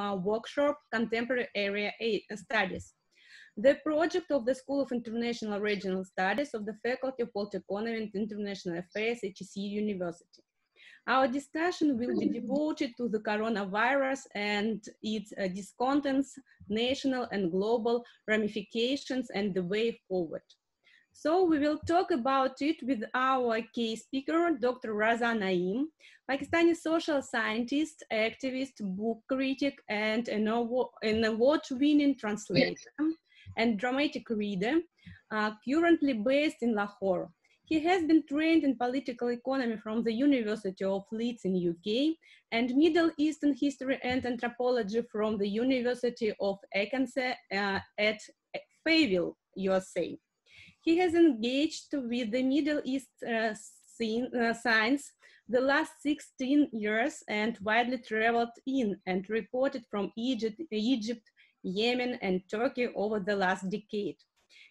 uh, workshop, Contemporary Area Studies. The project of the School of International Regional Studies of the Faculty of World Economy and International Affairs, HSE University. Our discussion will be devoted to the coronavirus and its uh, discontents, national and global ramifications, and the way forward. So we will talk about it with our key speaker, Dr. Raza Naeem, Pakistani social scientist, activist, book critic, and an award-winning translator and dramatic reader, uh, currently based in Lahore. He has been trained in political economy from the University of Leeds in UK and Middle Eastern history and anthropology from the University of Arkansas uh, at Fayetteville, USA. He has engaged with the Middle East uh, scene, uh, science the last 16 years and widely traveled in and reported from Egypt, Egypt, Yemen, and Turkey over the last decade.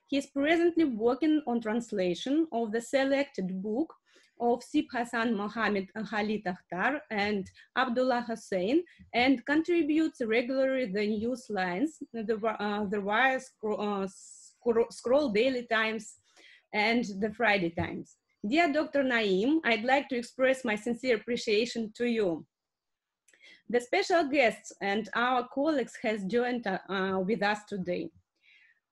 He is presently working on translation of the selected book of Sib Hassan Mohammed Khalid Akhtar and Abdullah Hussein and contributes regularly the news lines, the, uh, the Wire uh, Scroll Daily Times, and the Friday Times. Dear Dr. Naeem, I'd like to express my sincere appreciation to you. The special guests and our colleagues has joined uh, with us today.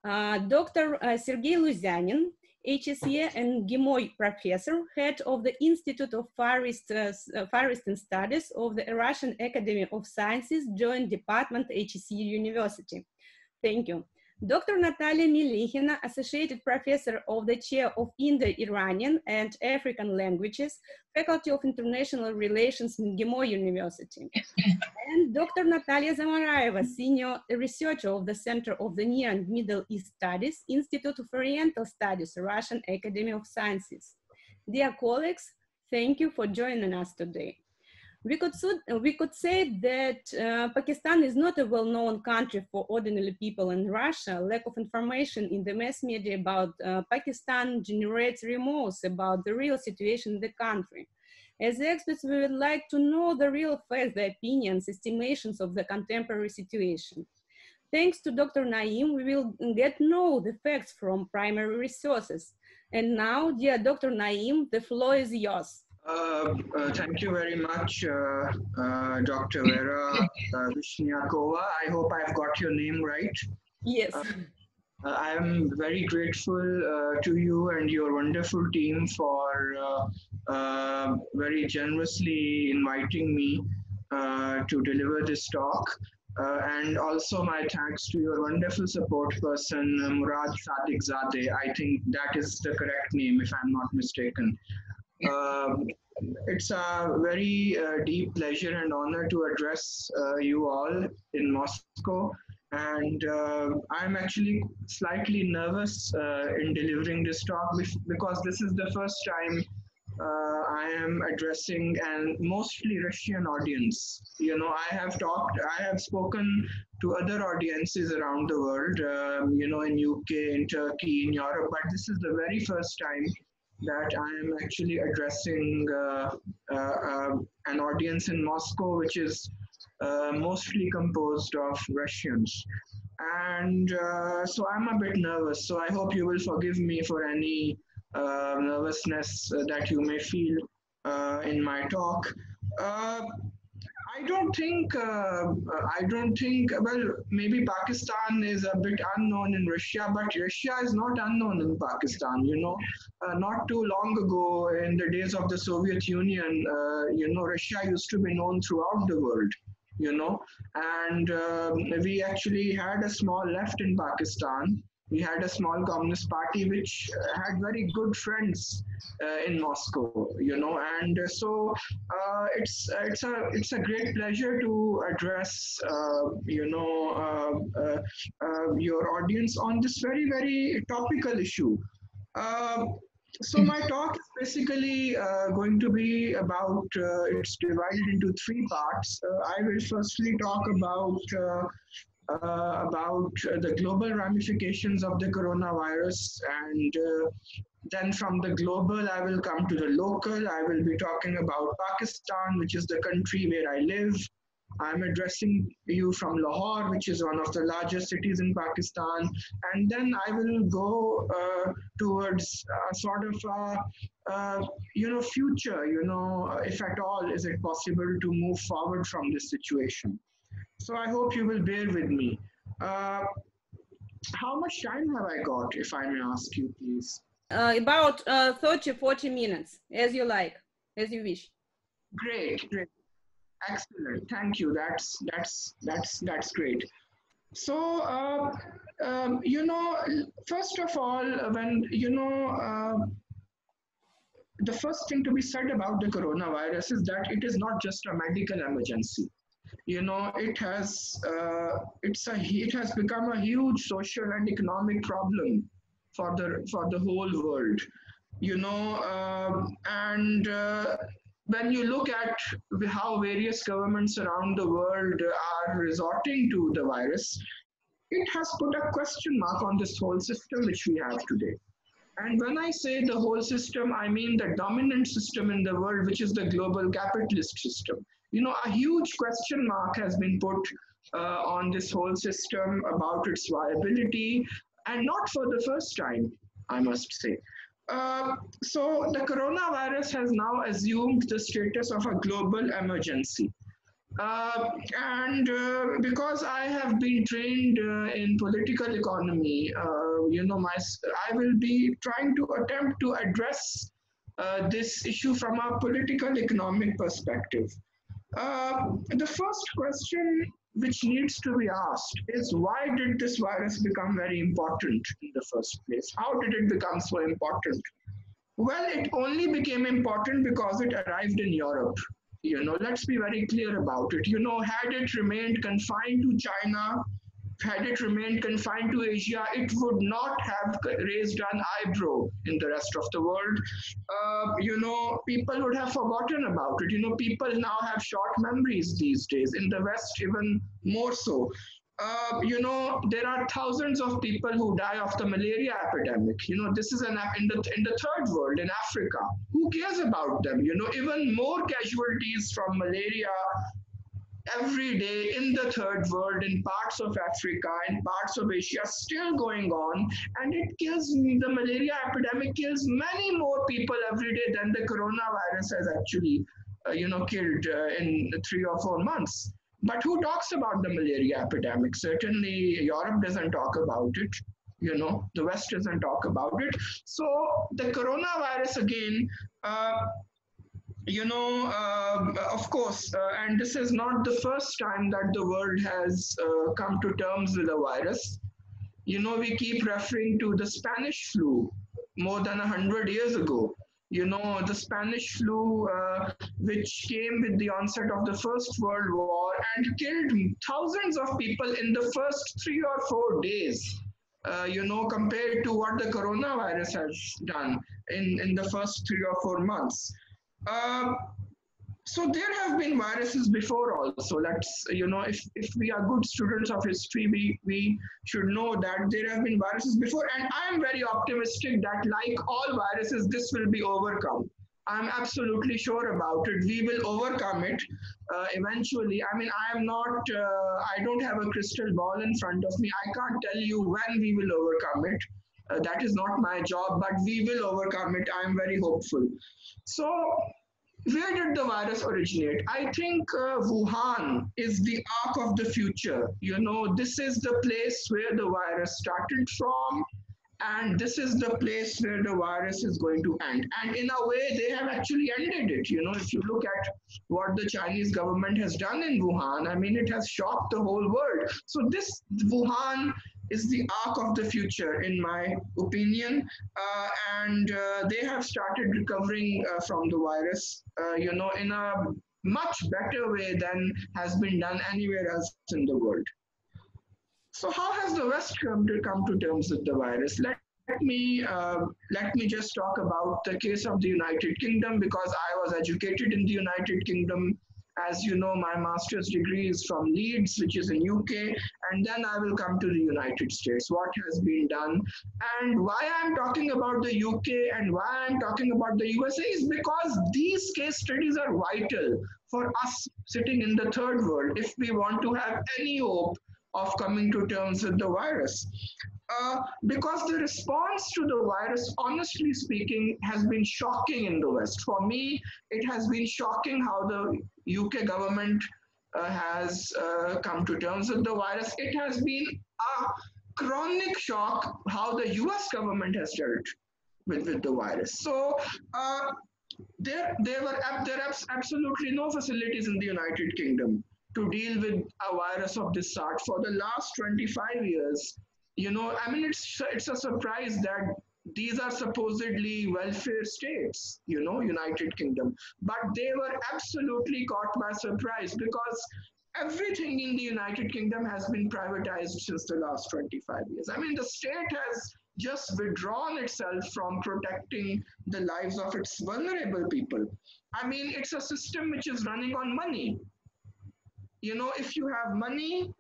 Uh, Dr. Uh, Sergei Luzyanin, HSE and MGIMO professor, head of the Institute of Far, East, uh, uh, Far Eastern Studies of the Russian Academy of Sciences Joint Department, HSE University. Thank you. Dr. Natalia Melekhina, Associated Professor of the Chair of Indo-Iranian and African Languages, Faculty of International Relations in MGIMO University. and Dr. Natalia Zamaraeva, Senior Researcher of the Center of the Near and Middle East Studies, Institute of Oriental Studies, Russian Academy of Sciences. Dear colleagues, thank you for joining us today. We could, we could say that uh, Pakistan is not a well-known country for ordinary people in Russia. Lack of information in the mass media about uh, Pakistan generates remorse about the real situation in the country. As experts, we would like to know the real facts, the opinions, estimations of the contemporary situation. Thanks to Dr. Naeem, we will get know the facts from primary resources. And now, dear Dr. Naeem, the floor is yours. Uh, uh, thank you very much, uh, uh Dr. Vera uh, Vishnyakova. I hope I've got your name right. Yes. Uh, I am very grateful to you and your wonderful team for very generously inviting me to deliver this talk. and also my thanks to your wonderful support person, Murad Sadiq Zadeh. I think that is the correct name, if I'm not mistaken. Um, it's a very uh, deep pleasure and honor to address uh, you all in Moscow. And uh, I'm actually slightly nervous uh, in delivering this talk because this is the first time uh, I am addressing an mostly Russian audience. You know, I have talked, I have spoken to other audiences around the world, um, you know, in UK, in Turkey, in Europe, but this is the very first time that I am actually addressing uh, uh, um, an audience in Moscow, which is uh, mostly composed of Russians. And so I'm a bit nervous. So I hope you will forgive me for any nervousness that you may feel in my talk. I don't think uh, I don't think well maybe Pakistan is a bit unknown in Russia, but Russia is not unknown in Pakistan. You know, uh, not too long ago in the days of the Soviet Union, uh, you know, Russia used to be known throughout the world. You know, and um, we actually had a small left in Pakistan we had a small communist party which had very good friends uh, in Moscow, you know, and so uh, it's it's a it's a great pleasure to address uh, you know uh, uh, uh, your audience on this very very topical issue. so my talk is basically going to be about it's divided into three parts. I will firstly talk about uh, about the global ramifications of the coronavirus and uh, then from the global i will come to the local i will be talking about pakistan which is the country where i live I'm addressing you from Lahore, which is one of the largest cities in Pakistan, and then I will go uh, towards uh, sort of a, uh, you know future. You know, if at all, is it possible to move forward from this situation? So I hope you will bear with me. Uh, how much time have I got, if I may ask you, please? Uh, about uh, 30, 40 minutes, as you like, as you wish. Great, great. Excellent. Thank you. That's that's that's that's great. So uh, um, you know, first of all, when you know, uh, the first thing to be said about the coronavirus is that it is not just a medical emergency. You know, it has uh, it's a it has become a huge social and economic problem for the for the whole world. You know, um, and uh, when you look at how various governments around the world are resorting to the virus, it has put a question mark on this whole system which we have today. And when I say the whole system, I mean the dominant system in the world, which is the global capitalist system. You know, a huge question mark has been put uh, on this whole system about its viability, and not for the first time, I must say. Uh, so the coronavirus has now assumed the status of a global emergency. Uh, and uh, because I have been trained uh, in political economy, uh, you know, my I will be trying to attempt to address this issue from a political economic perspective. Uh, the first question which needs to be asked is why did this virus become very important in the first place? How did it become so important? Well, it only became important because it arrived in Europe. You know, let's be very clear about it. You know, had it remained confined to China, had it remained confined to Asia, it would not have raised an eyebrow in the rest of the world. Uh, you know, people would have forgotten about it. You know, people now have short memories these days, in the West, even more so. Uh, you know, there are thousands of people who die of the malaria epidemic. You know, this is an in the in the third world in Africa. Who cares about them? You know, even more casualties from malaria every day in the third world, in parts of Africa, in parts of Asia, still going on. And it kills the malaria epidemic kills many more people every day than the coronavirus has actually, uh, you know, killed uh, in three or four months. But who talks about the malaria epidemic? Certainly, Europe doesn't talk about it. You know, the West doesn't talk about it. So the coronavirus again. Uh, you know, uh, of course, uh, and this is not the first time that the world has uh, come to terms with a virus. You know, we keep referring to the Spanish flu more than 100 years ago. You know, the Spanish flu, uh, which came with the onset of the First World War and killed thousands of people in the first three or four days. Uh, you know, compared to what the coronavirus has done in, in the first three or four months. Uh, so there have been viruses before also. Let's, you know, if, if we are good students of history, we, we should know that there have been viruses before. And I am very optimistic that like all viruses, this will be overcome. I'm absolutely sure about it. We will overcome it uh, eventually. I mean, I am not, uh, I don't have a crystal ball in front of me. I can't tell you when we will overcome it. Uh, that is not my job, but we will overcome it. I am very hopeful. So, where did the virus originate? I think uh, Wuhan is the arc of the future. You know, this is the place where the virus started from, and this is the place where the virus is going to end. And in a way, they have actually ended it. You know, if you look at what the Chinese government has done in Wuhan, I mean, it has shocked the whole world. So, this Wuhan is the ark of the future, in my opinion. Uh, and uh, they have started recovering uh, from the virus, uh, you know, in a much better way than has been done anywhere else in the world. So, how has the West come to come to terms with the virus? Let let me uh, let me just talk about the case of the United Kingdom because I was educated in the United Kingdom As you know, my master's degree is from Leeds, which is in UK, and then I will come to the United States. What has been done, and why I'm talking about the UK and why I'm talking about the USA is because these case studies are vital for us sitting in the third world if we want to have any hope of coming to terms with the virus. Uh, because the response to the virus, honestly speaking, has been shocking in the West. For me, it has been shocking how the UK government uh, has uh, come to terms with the virus. It has been a chronic shock how the US government has dealt with, with the virus. So, uh, there, there were there are absolutely no facilities in the United Kingdom to deal with a virus of this sort for the last 25 years. You know i mean it's it's a surprise that these are supposedly welfare states you know united kingdom. But they were absolutely caught by surprise because everything in the united kingdom has been privatized since the last 25 years. I mean the state has just withdrawn itself from protecting the lives of its vulnerable people. I mean it's a system which is running on money you know, if you have money,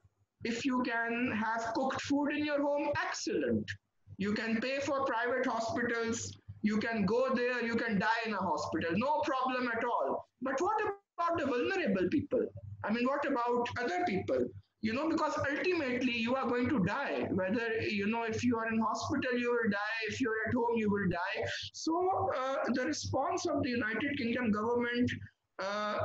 if you can have cooked food in your home, excellent. You can pay for private hospitals. You can go there. You can die in a hospital. No problem at all. But what about the vulnerable people? I mean, what about other people? You know, because ultimately you are going to die. Whether, you know, if you are in hospital, you will die. If you're at home, you will die. So uh, the response of the United Kingdom government uh,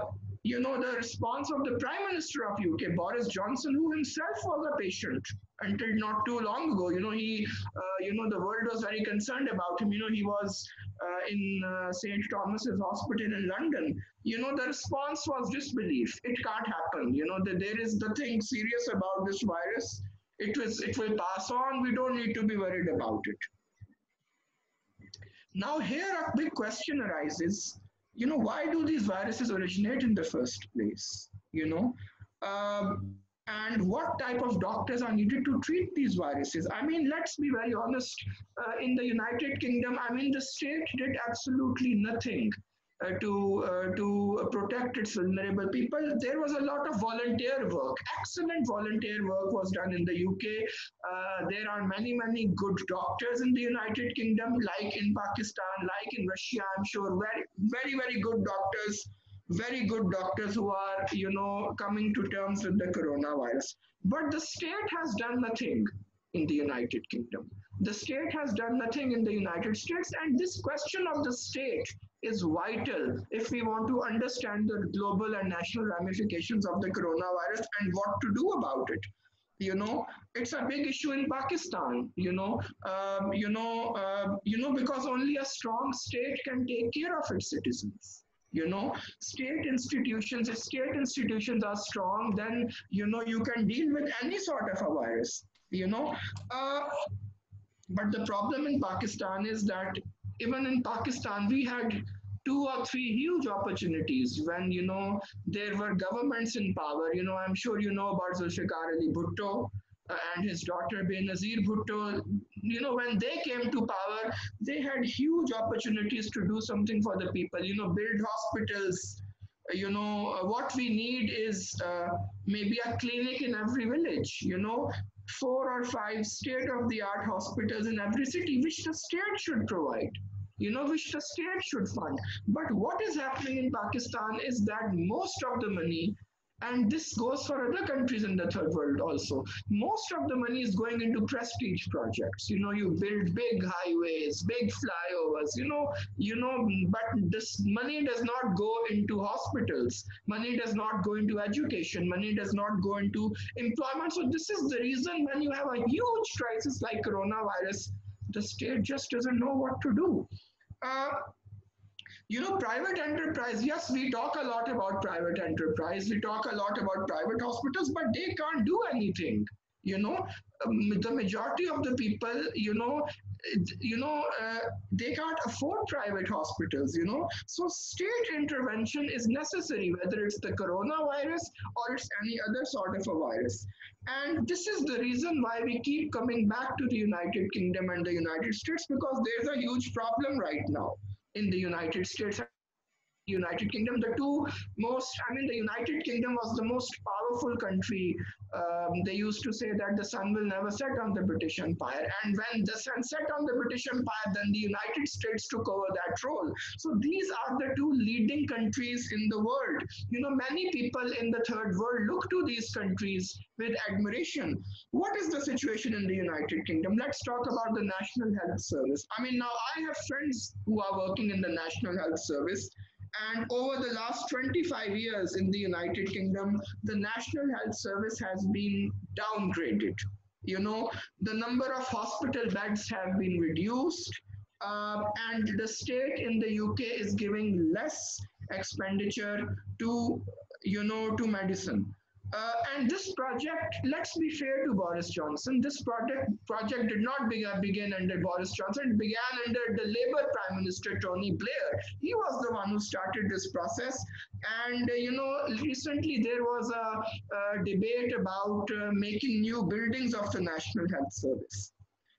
you know, the response of the Prime Minister of UK, Boris Johnson, who himself was a patient until not too long ago. You know, he, uh, you know, the world was very concerned about him. You know, he was uh, in uh, St. Thomas's Hospital in London. You know, the response was disbelief. It can't happen. You know, that there is nothing serious about this virus. It was, it will pass on. We don't need to be worried about it. Now, here a big question arises you know, why do these viruses originate in the first place? You know, um, and what type of doctors are needed to treat these viruses? I mean, let's be very honest. Uh, in the United Kingdom, I mean, the state did absolutely nothing uh, to uh, to protect its vulnerable people. There was a lot of volunteer work. Excellent volunteer work was done in the UK. Uh, there are many many good doctors in the United Kingdom, like in Pakistan, like in Russia. I'm sure very very very good doctors very good doctors who are you know coming to terms with the coronavirus but the state has done nothing in the united kingdom the state has done nothing in the united states and this question of the state is vital if we want to understand the global and national ramifications of the coronavirus and what to do about it. You know it's a big issue in pakistan you know um, you know uh, you know because only a strong state can take care of its citizens. You know state institutions if state institutions are strong then you know you can deal with any sort of a virus you know. Uh, but the problem in pakistan is that even in Pakistan, we had two or three huge opportunities when you know there were governments in power. You know, I'm sure you know about Zulfikar Ali Bhutto uh, and his daughter Benazir Bhutto. You know, when they came to power, they had huge opportunities to do something for the people. You know, build hospitals. You know, uh, what we need is uh, maybe a clinic in every village. You know, four or five state-of-the-art hospitals in every city, which the state should provide you know, which the state should fund. But what is happening in Pakistan is that most of the money, and this goes for other countries in the third world also, most of the money is going into prestige projects. You know, you build big highways, big flyovers, you know, you know, but this money does not go into hospitals. Money does not go into education. Money does not go into employment. So this is the reason when you have a huge crisis like coronavirus, the state just doesn't know what to do. Uh, you know, private enterprise, yes, we talk a lot about private enterprise. We talk a lot about private hospitals, but they can't do anything. You know, um, the majority of the people, you know, you know, uh, they can't afford private hospitals, you know. So state intervention is necessary, whether it's the coronavirus or it's any other sort of a virus. And this is the reason why we keep coming back to the United Kingdom and the United States because there's a huge problem right now in the United States United Kingdom. The two most, I mean, the United Kingdom was the most powerful country. Um, they used to say that the sun will never set on the British Empire. And when the sun set on the British Empire, then the United States took over that role. So these are the two leading countries in the world. You know, many people in the third world look to these countries with admiration. What is the situation in the United Kingdom? Let's talk about the National Health Service. I mean, now I have friends who are working in the National Health Service. And over the last 25 years in the United Kingdom, the National Health Service has been downgraded. You know, the number of hospital beds have been reduced, uh, and the state in the UK is giving less expenditure to, you know, to medicine. Uh, and this project, let's be fair to Boris Johnson, this project project did not begin, begin under Boris Johnson, it began under the Labour Prime Minister Tony Blair. He was the one who started this process. And, uh, you know, recently there was a, a debate about uh, making new buildings of the National Health Service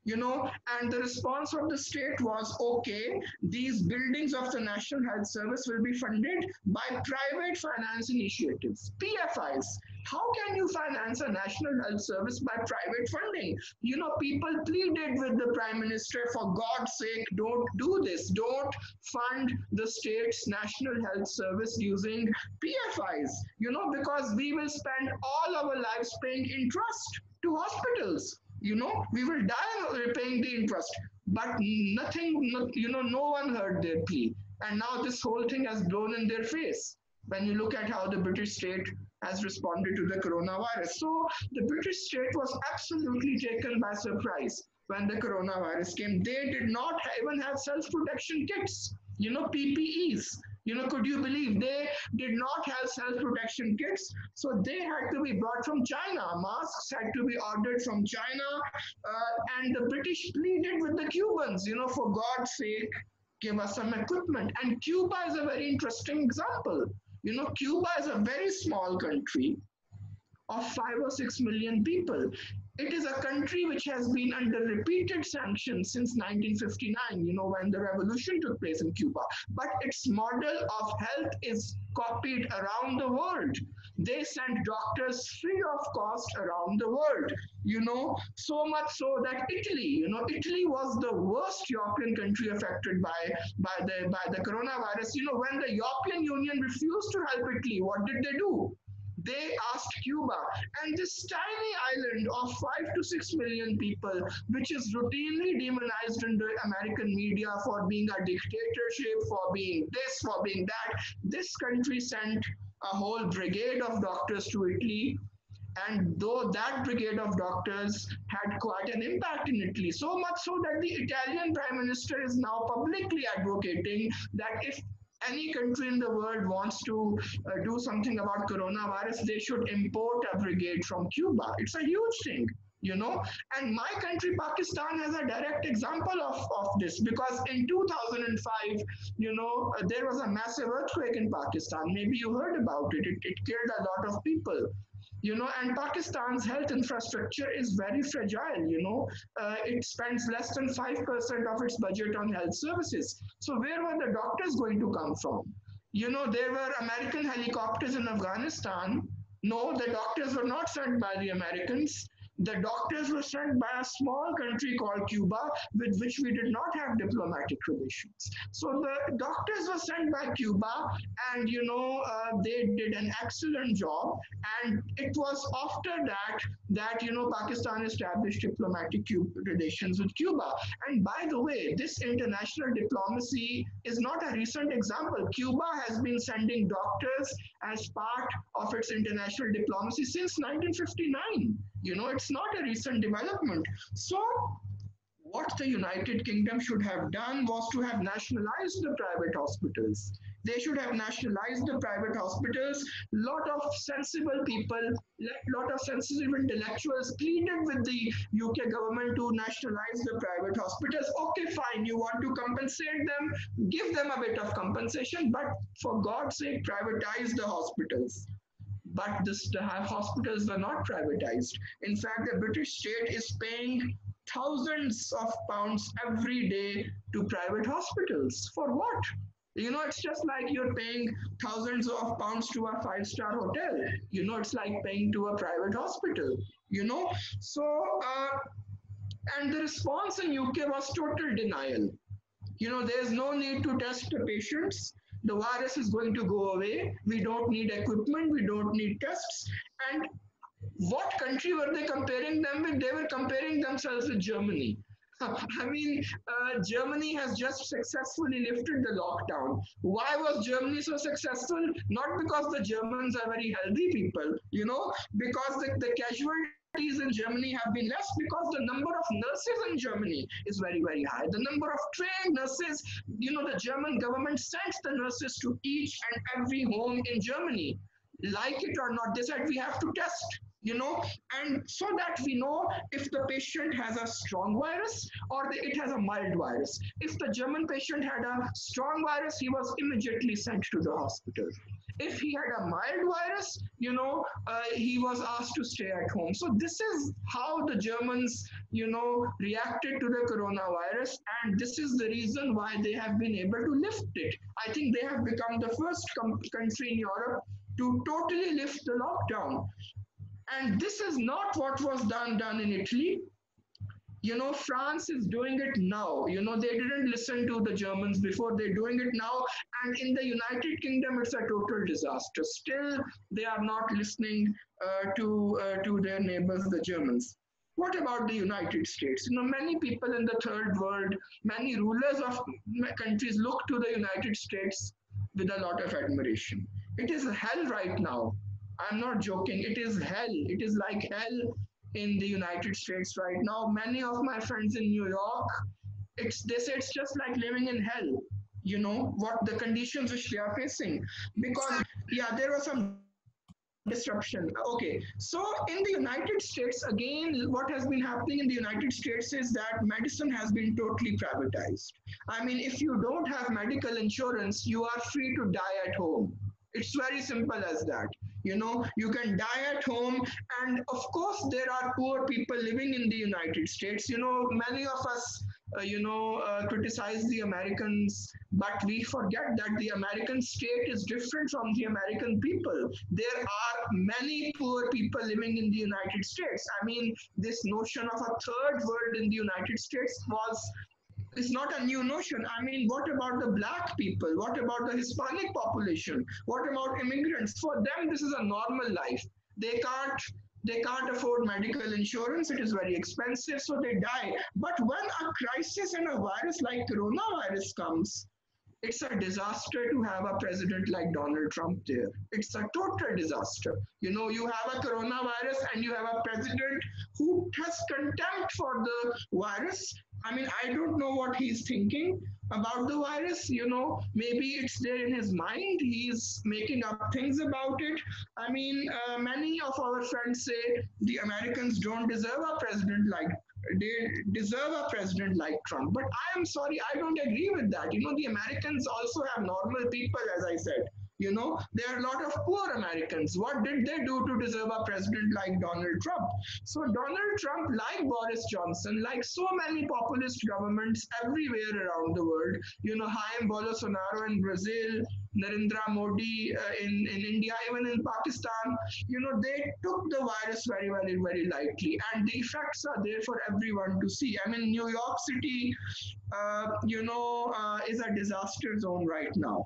you know, and the response of the state was okay, these buildings of the National Health Service will be funded by private finance initiatives, PFIs. How can you finance a National Health Service by private funding? You know, people pleaded with the Prime Minister, for God's sake, don't do this. Don't fund the state's National Health Service using PFIs, you know, because we will spend all our lives paying interest to hospitals you know, we will die repaying the interest. But nothing, you know, no one heard their plea. And now this whole thing has blown in their face when you look at how the British state has responded to the coronavirus. So the British state was absolutely taken by surprise when the coronavirus came. They did not even have self protection kits, you know, PPEs. You know, could you believe they did not have self-protection kits? So they had to be brought from China. Masks had to be ordered from China. Uh, and the British pleaded with the Cubans, you know, for God's sake, give us some equipment. And Cuba is a very interesting example. You know, Cuba is a very small country of five or six million people. It is a country which has been under repeated sanctions since 1959, you know, when the revolution took place in Cuba. But its model of health is copied around the world. They sent doctors free of cost around the world, you know, so much so that Italy, you know, Italy was the worst European country affected by, by, the, by the coronavirus. You know, when the European Union refused to help Italy, what did they do? they asked Cuba. And this tiny island of five to six million people, which is routinely demonized in the American media for being a dictatorship, for being this, for being that, this country sent a whole brigade of doctors to Italy and though that brigade of doctors had quite an impact in Italy, so much so that the Italian prime minister is now publicly advocating that if any country in the world wants to uh, do something about coronavirus, they should import a brigade from Cuba. It's a huge thing you know? And my country pakistan has a direct example of, of this because in 2005 you know uh, there was a massive earthquake in pakistan. Maybe you heard about it. It, it killed a lot of people you know? And pakistan's health infrastructure is very fragile you know? Uh, it spends less than 5% of its budget on health services. So where were the doctors going to come from? You know there were american helicopters in afghanistan. No the doctors were not sent by the americans the doctors were sent by a small country called Cuba, with which we did not have diplomatic relations. So the doctors were sent by Cuba, and you know uh, they did an excellent job. And it was after that that you know Pakistan established diplomatic relations with Cuba. And by the way, this international diplomacy is not a recent example. Cuba has been sending doctors as part of its international diplomacy since 1959. You know, it's not a recent development. So what the United Kingdom should have done was to have nationalized the private hospitals. They should have nationalized the private hospitals. Lot of sensible people, lot of sensitive intellectuals pleaded with the UK government to nationalize the private hospitals. Okay, fine, you want to compensate them, give them a bit of compensation, but for God's sake, privatize the hospitals but this, the hospitals were not privatized. In fact, the British state is paying thousands of pounds every day to private hospitals. For what? You know, it's just like you're paying thousands of pounds to a five star hotel. You know, it's like paying to a private hospital, you know. So, uh, and the response in UK was total denial. You know, there's no need to test the patients. The virus is going to go away. We don't need equipment. We don't need tests. And what country were they comparing them with? They were comparing themselves with Germany. I mean, uh, Germany has just successfully lifted the lockdown. Why was Germany so successful? Not because the Germans are very healthy people, you know, because the, the casualties in Germany have been less because the number of nurses in Germany is very, very high. The number of trained nurses, you know, the German government sent the nurses to each and every home in Germany. Like it or not, they said we have to test you know, and so that we know if the patient has a strong virus or it has a mild virus. If the German patient had a strong virus, he was immediately sent to the hospital. If he had a mild virus, you know, uh, he was asked to stay at home. So this is how the Germans, you know, reacted to the coronavirus, and this is the reason why they have been able to lift it. I think they have become the first country in Europe to totally lift the lockdown. And this is not what was done done in Italy. You know, France is doing it now. You know, they didn't listen to the Germans before, they're doing it now. And in the United Kingdom, it's a total disaster. Still, they are not listening uh, to, uh, to their neighbors, the Germans. What about the United States? You know, many people in the third world, many rulers of countries look to the United States with a lot of admiration. It is hell right now. I'm not joking. It is hell. It is like hell in the United States right now. Many of my friends in New York, it's they say it's just like living in hell. You know what the conditions which they are facing because yeah, there was some disruption. Okay, so in the United States, again, what has been happening in the United States is that medicine has been totally privatized. I mean, if you don't have medical insurance, you are free to die at home. It's very simple as that you know you can die at home. And of course there are poor people living in the united states. You know many of us uh, you know uh, criticize the americans but we forget that the american state is different from the american people. There are many poor people living in the united states. I mean this notion of a third world in the united states was it's not a new notion. I mean, what about the black people? What about the Hispanic population? What about immigrants? For them, this is a normal life. They can't they can't afford medical insurance. It is very expensive, so they die. But when a crisis and a virus like coronavirus comes, it's a disaster to have a president like Donald Trump there. It's a total disaster. You know, you have a coronavirus and you have a president who has contempt for the virus I mean, I don't know what he's thinking about the virus. You know, maybe it's there in his mind. He's making up things about it. I mean, uh, many of our friends say the Americans don't deserve a president like they deserve a president like Trump. But I am sorry, I don't agree with that. You know, the Americans also have normal people, as I said. You know, there are a lot of poor Americans. What did they do to deserve a president like Donald Trump? So Donald Trump, like Boris Johnson, like so many populist governments everywhere around the world, you know, Jair Bolsonaro in Brazil, Narendra Modi uh, in, in India, even in Pakistan, you know, they took the virus very, very, very lightly. And the effects are there for everyone to see. I mean, New York City, uh, you know, uh, is a disaster zone right now.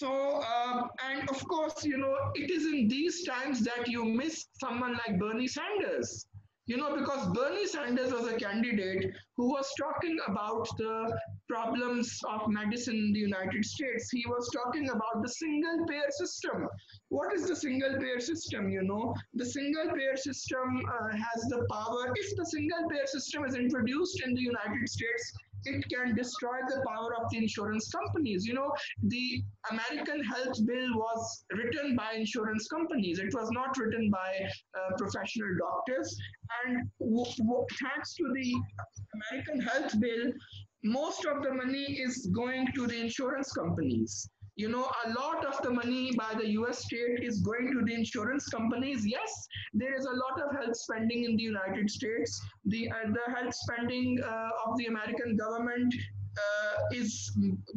So, uh, and of course, you know, it is in these times that you miss someone like Bernie Sanders. You know, because Bernie Sanders was a candidate who was talking about the problems of medicine in the United States. He was talking about the single payer system. What is the single payer system? You know, the single payer system uh, has the power. If the single payer system is introduced in the United States, it can destroy the power of the insurance companies. You know, the American health bill was written by insurance companies. It was not written by uh, professional doctors. And thanks to the American health bill, most of the money is going to the insurance companies you know a lot of the money by the us state is going to the insurance companies. Yes there is a lot of health spending in the united states. The uh, the health spending uh, of the american government uh, is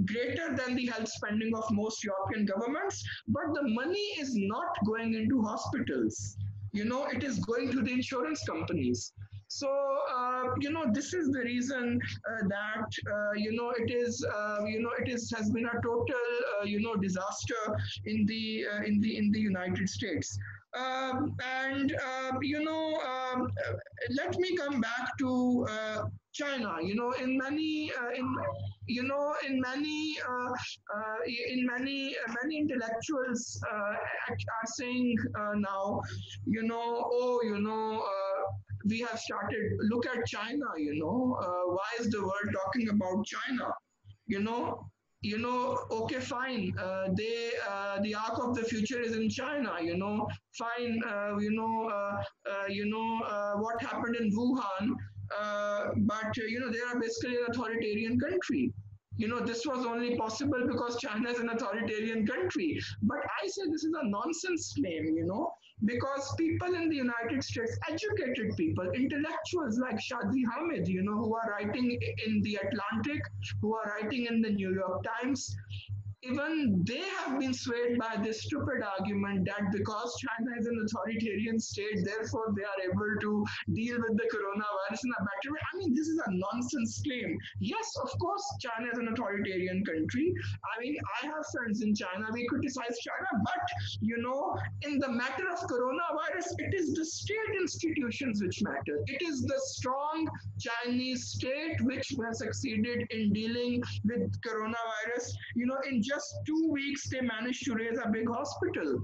greater than the health spending of most european governments. But the money is not going into hospitals. You know it is going to the insurance companies so, uh, you know, this is the reason uh, that, uh, you know, it is, uh, you know, it is has been a total, uh, you know, disaster in the, uh, in the, in the United States. Um, and, um, you know, um, let me come back to China. You know, in many, in, you know, in many, in many, many intellectuals are saying now, you know, oh, you know, we have started look at china you know. Uh, why is the world talking about china? You know you know okay fine. Uh, they uh, the arc of the future is in china you know. Fine uh, you know uh, uh, you know what happened in wuhan but you know they are basically an authoritarian country. You know this was only possible because china is an authoritarian country. But i say this is a nonsense claim you know because people in the United States, educated people, intellectuals like Shadi Hamid, you know, who are writing in the Atlantic, who are writing in the New York Times, even they have been swayed by this stupid argument that because China is an authoritarian state, therefore they are able to deal with the coronavirus in a better way. I mean, this is a nonsense claim. Yes, of course, China is an authoritarian country. I mean, I have friends in China. We criticize China, but you know, in the matter of coronavirus, it is the state institutions which matter. It is the strong Chinese state which has succeeded in dealing with coronavirus. You know, in just two weeks, they managed to raise a big hospital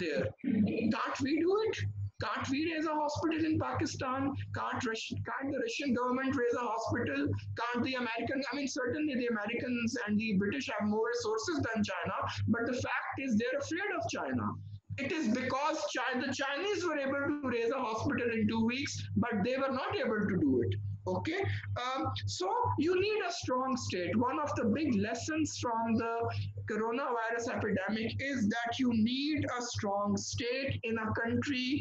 there. Can't we do it? Can't we raise a hospital in Pakistan? Can't, can't the Russian government raise a hospital? Can't the American, I mean, certainly the Americans and the British have more resources than China, but the fact is they're afraid of China. It is because China, the Chinese were able to raise a hospital in two weeks, but they were not able to do it. Okay, um, so you need a strong state. One of the big lessons from the coronavirus epidemic is that you need a strong state in a country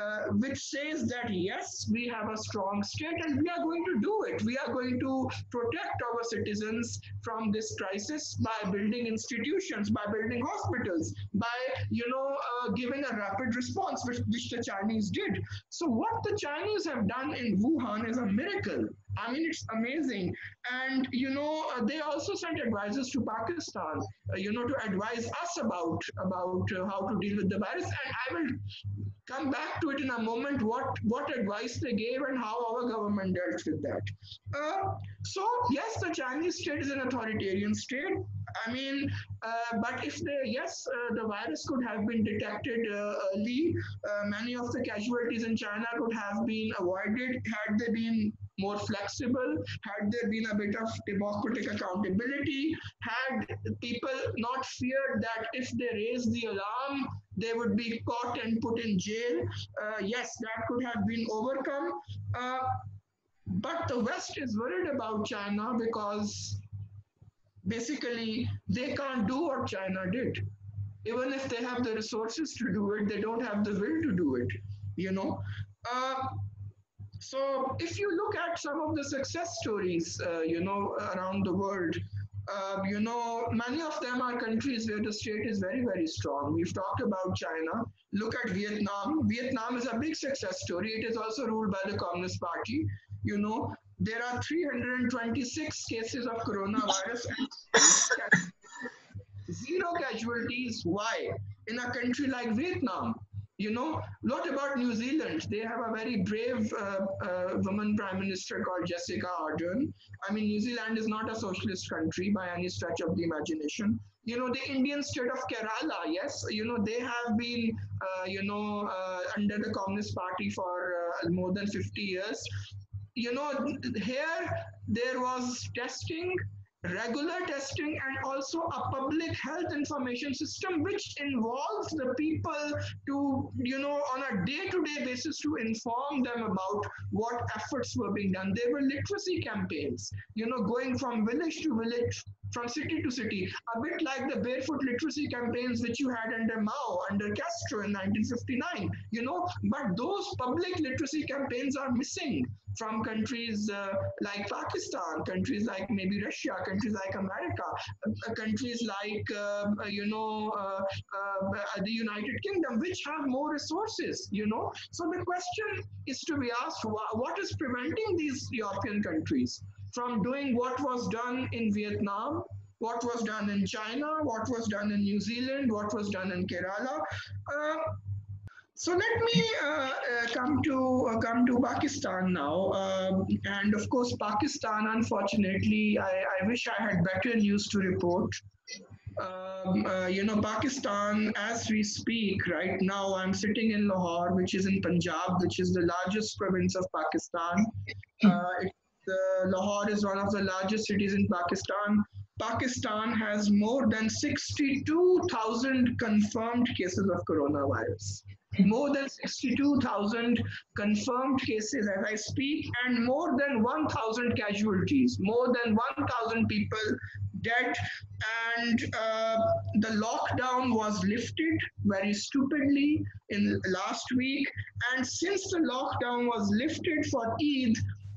uh, which says that yes, we have a strong state and we are going to do it. We are going to protect our citizens from this crisis by building institutions, by building hospitals, by you know uh, giving a rapid response, which, which the Chinese did. So what the Chinese have done in Wuhan is a miracle I mean, it's amazing. And, you know, uh, they also sent advisors to Pakistan, uh, you know, to advise us about, about uh, how to deal with the virus. And I will come back to it in a moment, what, what advice they gave and how our government dealt with that. Uh, so, yes, the Chinese state is an authoritarian state. I mean, uh, but if the yes, uh, the virus could have been detected uh, early, many of the casualties in China could have been avoided had they been more flexible, had there been a bit of democratic accountability, had people not feared that if they raise the alarm, they would be caught and put in jail. Uh, yes, that could have been overcome. Uh, but the West is worried about China because basically they can't do what China did. Even if they have the resources to do it, they don't have the will to do it, you know. Uh, so if you look at some of the success stories, uh, you know, around the world, uh, you know, many of them are countries where the state is very, very strong. We've talked about China. Look at Vietnam. Vietnam is a big success story. It is also ruled by the Communist Party. You know, there are 326 cases of coronavirus and zero casualties. Why? In a country like Vietnam, you know, what about New Zealand? They have a very brave uh, uh, woman prime minister called Jessica Ardern. I mean, New Zealand is not a socialist country by any stretch of the imagination. You know, the Indian state of Kerala, yes, you know, they have been, uh, you know, uh, under the Communist Party for uh, more than 50 years. You know, here there was testing regular testing and also a public health information system which involves the people to you know on a day-to-day -day basis to inform them about what efforts were being done. There were literacy campaigns you know going from village to village from city to city, a bit like the barefoot literacy campaigns which you had under Mao, under Castro in 1959, you know, but those public literacy campaigns are missing from countries uh, like Pakistan, countries like maybe Russia, countries like America, uh, countries like, um, uh, you know, uh, uh, the United Kingdom, which have more resources, you know. So the question is to be asked, what is preventing these European countries from doing what was done in Vietnam, what was done in China, what was done in New Zealand, what was done in Kerala. Uh, so let me uh, uh, come to uh, come to Pakistan now, um, and of course Pakistan. Unfortunately, I, I, wish I had better news to report. Um, uh, you know, Pakistan, as we speak right now, I'm sitting in Lahore, which is in Punjab, which is the largest province of Pakistan. Uh, Lahore is one of the largest cities in Pakistan. Pakistan has more than 62,000 confirmed cases of coronavirus. More than 62,000 confirmed cases as I speak, and more than 1,000 casualties, more than 1,000 people dead. And uh, the lockdown was lifted very stupidly in last week. And since the lockdown was lifted for Eid,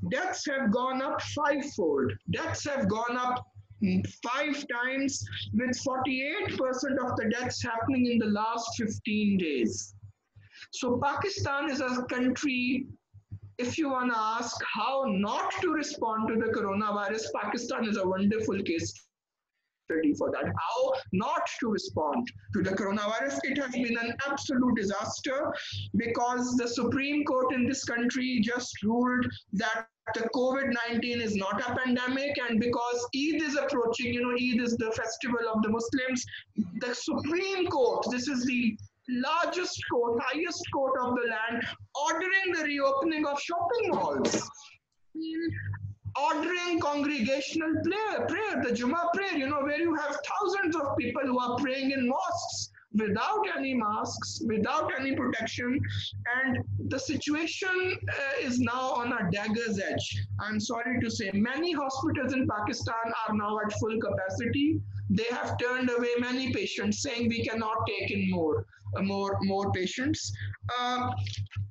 deaths have gone up fivefold. Deaths have gone up five times, with 48% of the deaths happening in the last 15 days. So Pakistan is a country, if you want to ask how not to respond to the coronavirus, Pakistan is a wonderful case study for that. How not to respond to the coronavirus. It has been an absolute disaster because the Supreme Court in this country just ruled that the COVID-19 is not a pandemic and because Eid is approaching, you know, Eid is the festival of the Muslims, the Supreme Court, this is the largest court, highest court of the land, ordering the reopening of shopping malls ordering congregational prayer, prayer, the Juma prayer, you know, where you have thousands of people who are praying in mosques without any masks, without any protection. And the situation uh, is now on a dagger's edge. I'm sorry to say, many hospitals in Pakistan are now at full capacity. They have turned away many patients, saying we cannot take in more, uh, more, more patients. Uh,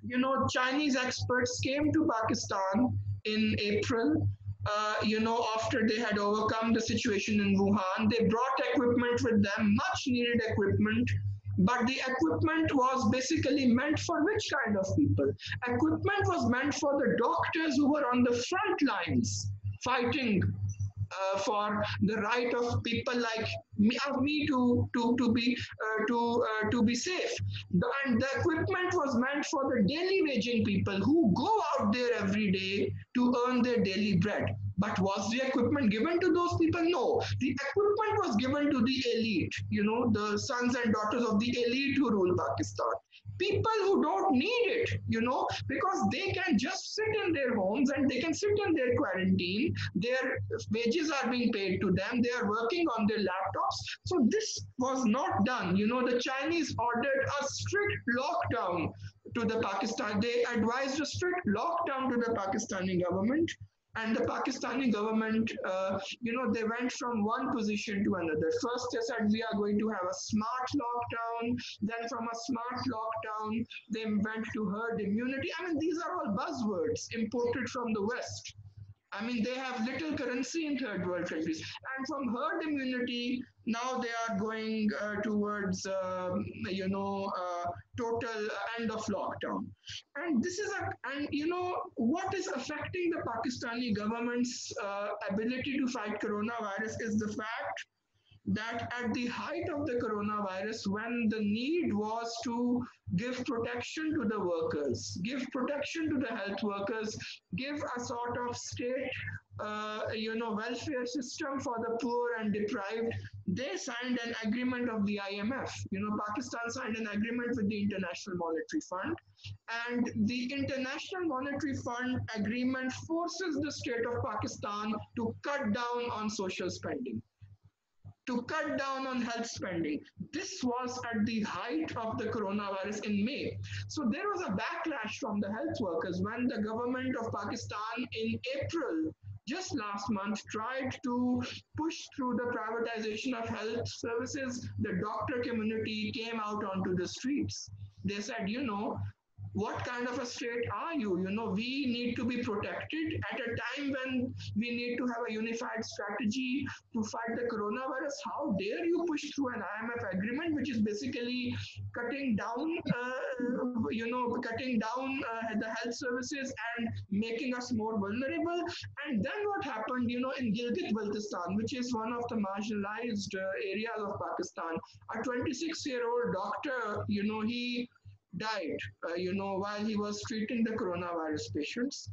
you know, Chinese experts came to Pakistan in April. Uh, you know, after they had overcome the situation in Wuhan, they brought equipment with them, much needed equipment. But the equipment was basically meant for which kind of people? Equipment was meant for the doctors who were on the front lines fighting uh, for the right of people like me, of me to to to be uh, to uh, to be safe. The, and the equipment was meant for the daily waging people who go out there every day to earn their daily bread. But was the equipment given to those people? No. The equipment was given to the elite, you know, the sons and daughters of the elite who rule Pakistan people who don't need it, you know, because they can just sit in their homes and they can sit in their quarantine. Their wages are being paid to them. They are working on their laptops. So this was not done. You know, the Chinese ordered a strict lockdown to the Pakistan. They advised a strict lockdown to the Pakistani government and the Pakistani government, uh, you know, they went from one position to another. First, they said we are going to have a smart lockdown. Then, from a smart lockdown, they went to herd immunity. I mean, these are all buzzwords imported from the West. I mean, they have little currency in third world countries. And from herd immunity, now they are going uh, towards, uh, you know, uh, total end of lockdown. And this is a, and you know, what is affecting the Pakistani government's uh, ability to fight coronavirus is the fact that at the height of the coronavirus, when the need was to give protection to the workers, give protection to the health workers, give a sort of state, uh, you know, welfare system for the poor and deprived, they signed an agreement of the IMF. You know, Pakistan signed an agreement with the International Monetary Fund, and the International Monetary Fund agreement forces the state of Pakistan to cut down on social spending to cut down on health spending. This was at the height of the coronavirus in May. So there was a backlash from the health workers when the government of Pakistan in April just last month tried to push through the privatization of health services, the doctor community came out onto the streets. They said, you know, what kind of a state are you? You know, we need to be protected at a time when we need to have a unified strategy to fight the coronavirus. How dare you push through an IMF agreement, which is basically cutting down, uh, you know, cutting down uh, the health services and making us more vulnerable. And then what happened, you know, in Gilgit-Baltistan, which is one of the marginalized uh, areas of Pakistan, a 26-year-old doctor, you know, he died, uh, you know, while he was treating the coronavirus patients.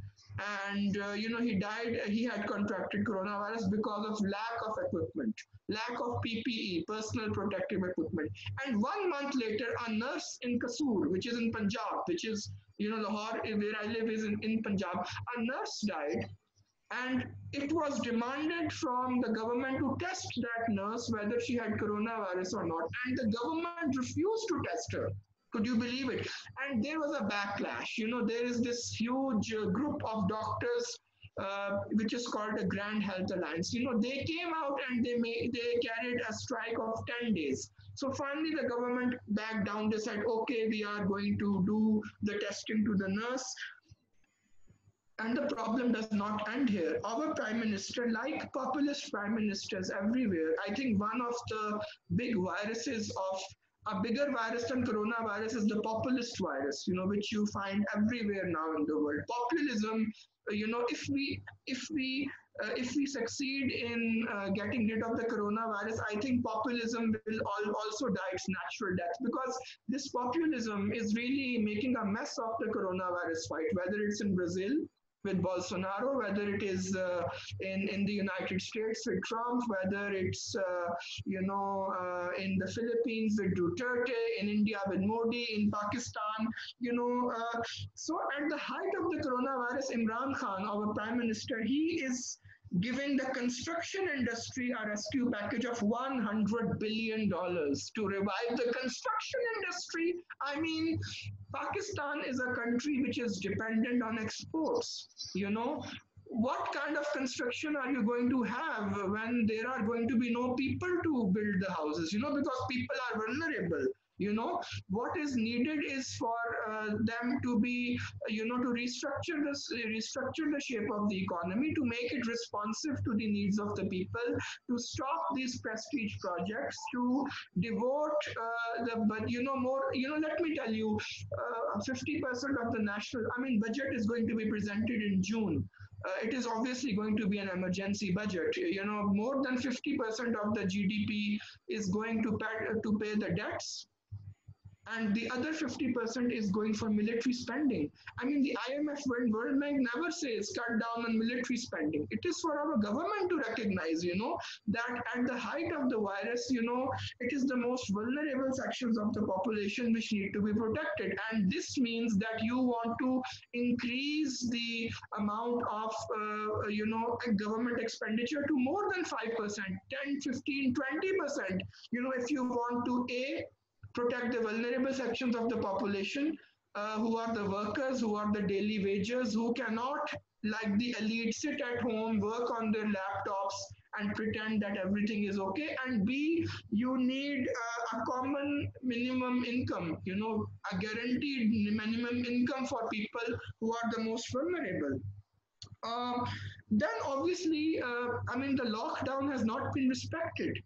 And, uh, you know, he died, he had contracted coronavirus because of lack of equipment, lack of PPE, personal protective equipment. And one month later, a nurse in Kasur, which is in Punjab, which is, you know, Lahore, where I live is in, in Punjab, a nurse died and it was demanded from the government to test that nurse whether she had coronavirus or not and the government refused to test her could you believe it? And there was a backlash. You know, there is this huge uh, group of doctors uh, which is called the Grand Health Alliance. You know, they came out and they made they carried a strike of 10 days. So finally, the government backed down. They said, okay, we are going to do the testing to the nurse. And the problem does not end here. Our prime minister, like populist prime ministers everywhere, I think one of the big viruses of a bigger virus than coronavirus is the populist virus, you know, which you find everywhere now in the world. Populism, uh, you know, if we if we uh, if we succeed in uh, getting rid of the coronavirus, I think populism will all, also die its natural death because this populism is really making a mess of the coronavirus fight, whether it's in Brazil, with Bolsonaro, whether it is uh, in in the United States with Trump, whether it's uh, you know uh, in the Philippines with Duterte, in India with Modi, in Pakistan, you know. Uh, so at the height of the coronavirus, Imran Khan, our prime minister, he is giving the construction industry a rescue package of 100 billion dollars to revive the construction industry i mean pakistan is a country which is dependent on exports you know. What kind of construction are you going to have when there are going to be no people to build the houses you know because people are vulnerable you know what is needed is for uh, them to be you know to restructure this restructure the shape of the economy to make it responsive to the needs of the people to stop these prestige projects to devote uh, the but you know more you know let me tell you uh, 50% of the national i mean budget is going to be presented in june uh, it is obviously going to be an emergency budget. You know, more than 50% of the GDP is going to pay, to pay the debts and the other 50% is going for military spending. I mean, the IMF and World Bank never says cut down on military spending. It is for our government to recognize, you know, that at the height of the virus, you know, it is the most vulnerable sections of the population which need to be protected. And this means that you want to increase the amount of, uh, you know, government expenditure to more than 5%, 10, 15, 20%. You know, if you want to, A, protect the vulnerable sections of the population uh, who are the workers, who are the daily wagers, who cannot, like the elite, sit at home, work on their laptops, and pretend that everything is okay. And B, you need uh, a common minimum income, you know, a guaranteed minimum income for people who are the most vulnerable. Um, then obviously, uh, I mean, the lockdown has not been respected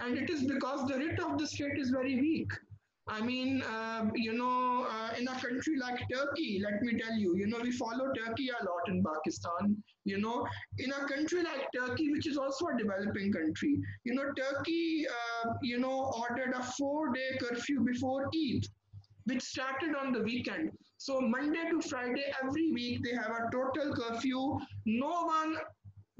and it is because the writ of the state is very weak. I mean, uh, you know, uh, in a country like Turkey, let me tell you, you know, we follow Turkey a lot in Pakistan. You know, in a country like Turkey, which is also a developing country, you know, Turkey, uh, you know, ordered a four-day curfew before Eid, which started on the weekend. So Monday to Friday, every week, they have a total curfew. No one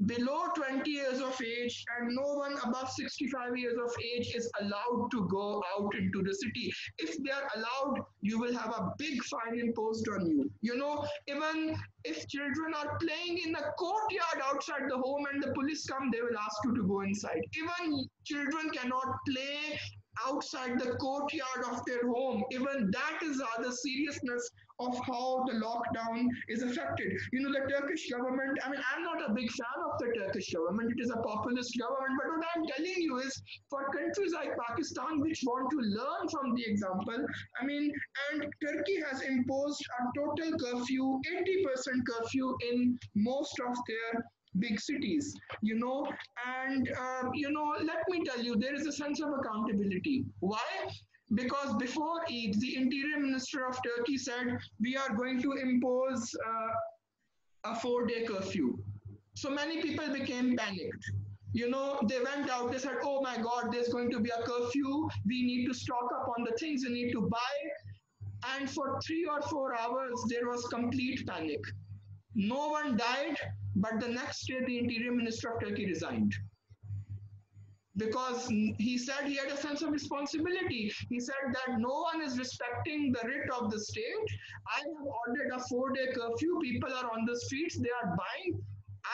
below 20 years of age and no one above 65 years of age is allowed to go out into the city. If they are allowed, you will have a big fine imposed on you. You know, even if children are playing in the courtyard outside the home and the police come, they will ask you to go inside. Even children cannot play outside the courtyard of their home. Even that is the seriousness of how the lockdown is affected. You know, the Turkish government, I mean, I'm not a big fan of the Turkish government. It is a populist government. But what I'm telling you is for countries like Pakistan, which want to learn from the example, I mean, and Turkey has imposed a total curfew, 80% curfew in most of their big cities you know and uh, you know let me tell you there is a sense of accountability why because before Eid, the interior minister of Turkey said we are going to impose uh, a four-day curfew. So many people became panicked. You know, they went out, they said, oh my God, there's going to be a curfew. We need to stock up on the things we need to buy. And for three or four hours, there was complete panic. No one died, but the next day, the interior minister of Turkey resigned because he said he had a sense of responsibility. He said that no one is respecting the writ of the state. I have ordered a four day curfew. People are on the streets, they are buying.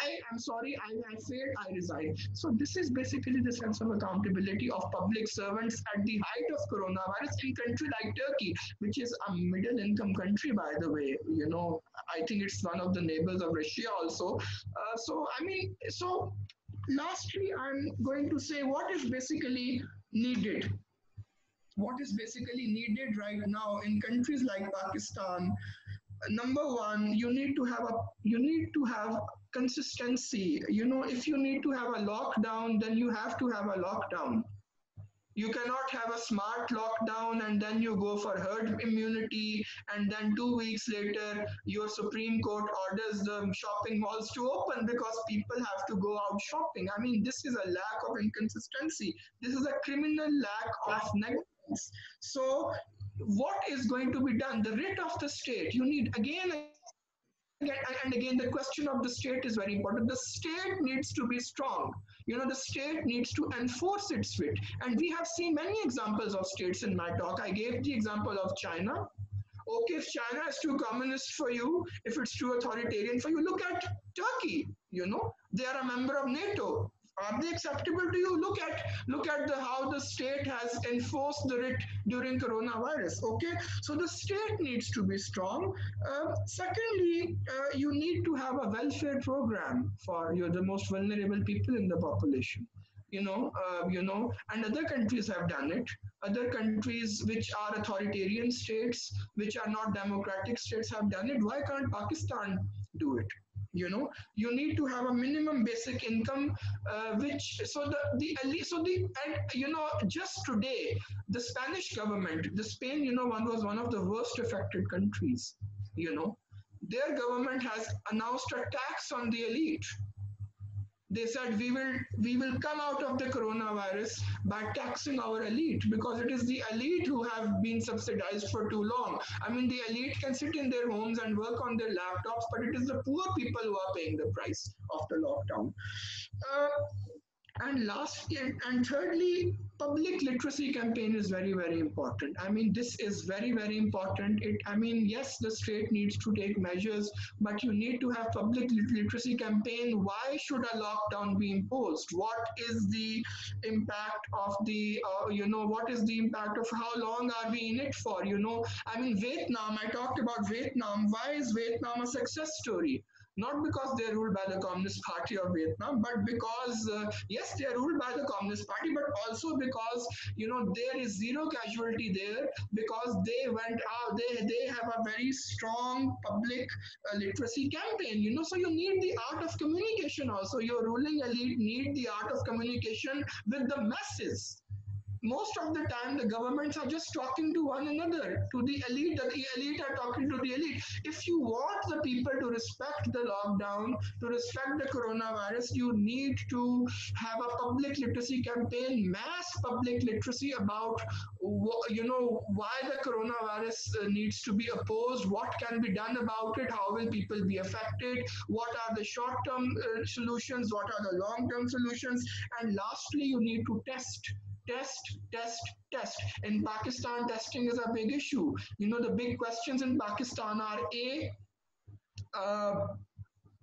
I am sorry, I, I failed, I resign. So this is basically the sense of accountability of public servants at the height of coronavirus in country like Turkey, which is a middle income country, by the way. You know, I think it's one of the neighbors of Russia also. Uh, so, I mean, so lastly, I'm going to say what is basically needed. What is basically needed right now in countries like Pakistan? Number one, you need to have a you need to have consistency. You know, if you need to have a lockdown, then you have to have a lockdown. You cannot have a smart lockdown and then you go for herd immunity, and then two weeks later, your Supreme Court orders the shopping malls to open because people have to go out shopping. I mean, this is a lack of inconsistency. This is a criminal lack of negligence. So, what is going to be done? The writ of the state, you need again and again the question of the state is very important. The state needs to be strong. You know the state needs to enforce its writ. And we have seen many examples of states in my talk. I gave the example of china. Okay if china is too communist for you if it's too authoritarian for you look at turkey you know. They are a member of nato are they acceptable to you? Look at look at the how the state has enforced the writ during coronavirus okay? So the state needs to be strong. Uh, secondly uh, you need to have a welfare program for you the most vulnerable people in the population you know uh, you know and other countries have done it. Other countries which are authoritarian states which are not democratic states have done it. Why can't pakistan do it you know you need to have a minimum basic income uh, which so the the so the and you know just today the spanish government the spain you know one was one of the worst affected countries you know. Their government has announced a tax on the elite they said we will we will come out of the coronavirus by taxing our elite because it is the elite who have been subsidized for too long. I mean the elite can sit in their homes and work on their laptops but it is the poor people who are paying the price of the lockdown. Uh, and lastly and thirdly public literacy campaign is very very important. I mean this is very very important. It i mean yes the state needs to take measures but you need to have public literacy campaign. Why should a lockdown be imposed? What is the impact of the uh, you know what is the impact of how long are we in it for you know? I mean vietnam i talked about vietnam. Why is vietnam a success story not because they're ruled by the Communist Party of Vietnam, but because, uh, yes, they are ruled by the Communist Party, but also because, you know, there is zero casualty there because they went out, they, they have a very strong public uh, literacy campaign, you know, so you need the art of communication also. Your ruling elite need the art of communication with the masses most of the time the governments are just talking to one another to the elite the elite are talking to the elite. If you want the people to respect the lockdown to respect the coronavirus you need to have a public literacy campaign mass public literacy about you know why the coronavirus uh, needs to be opposed what can be done about it how will people be affected what are the short term uh, solutions what are the long term solutions and lastly you need to test test, test, test. In Pakistan, testing is a big issue. You know, the big questions in Pakistan are A, uh,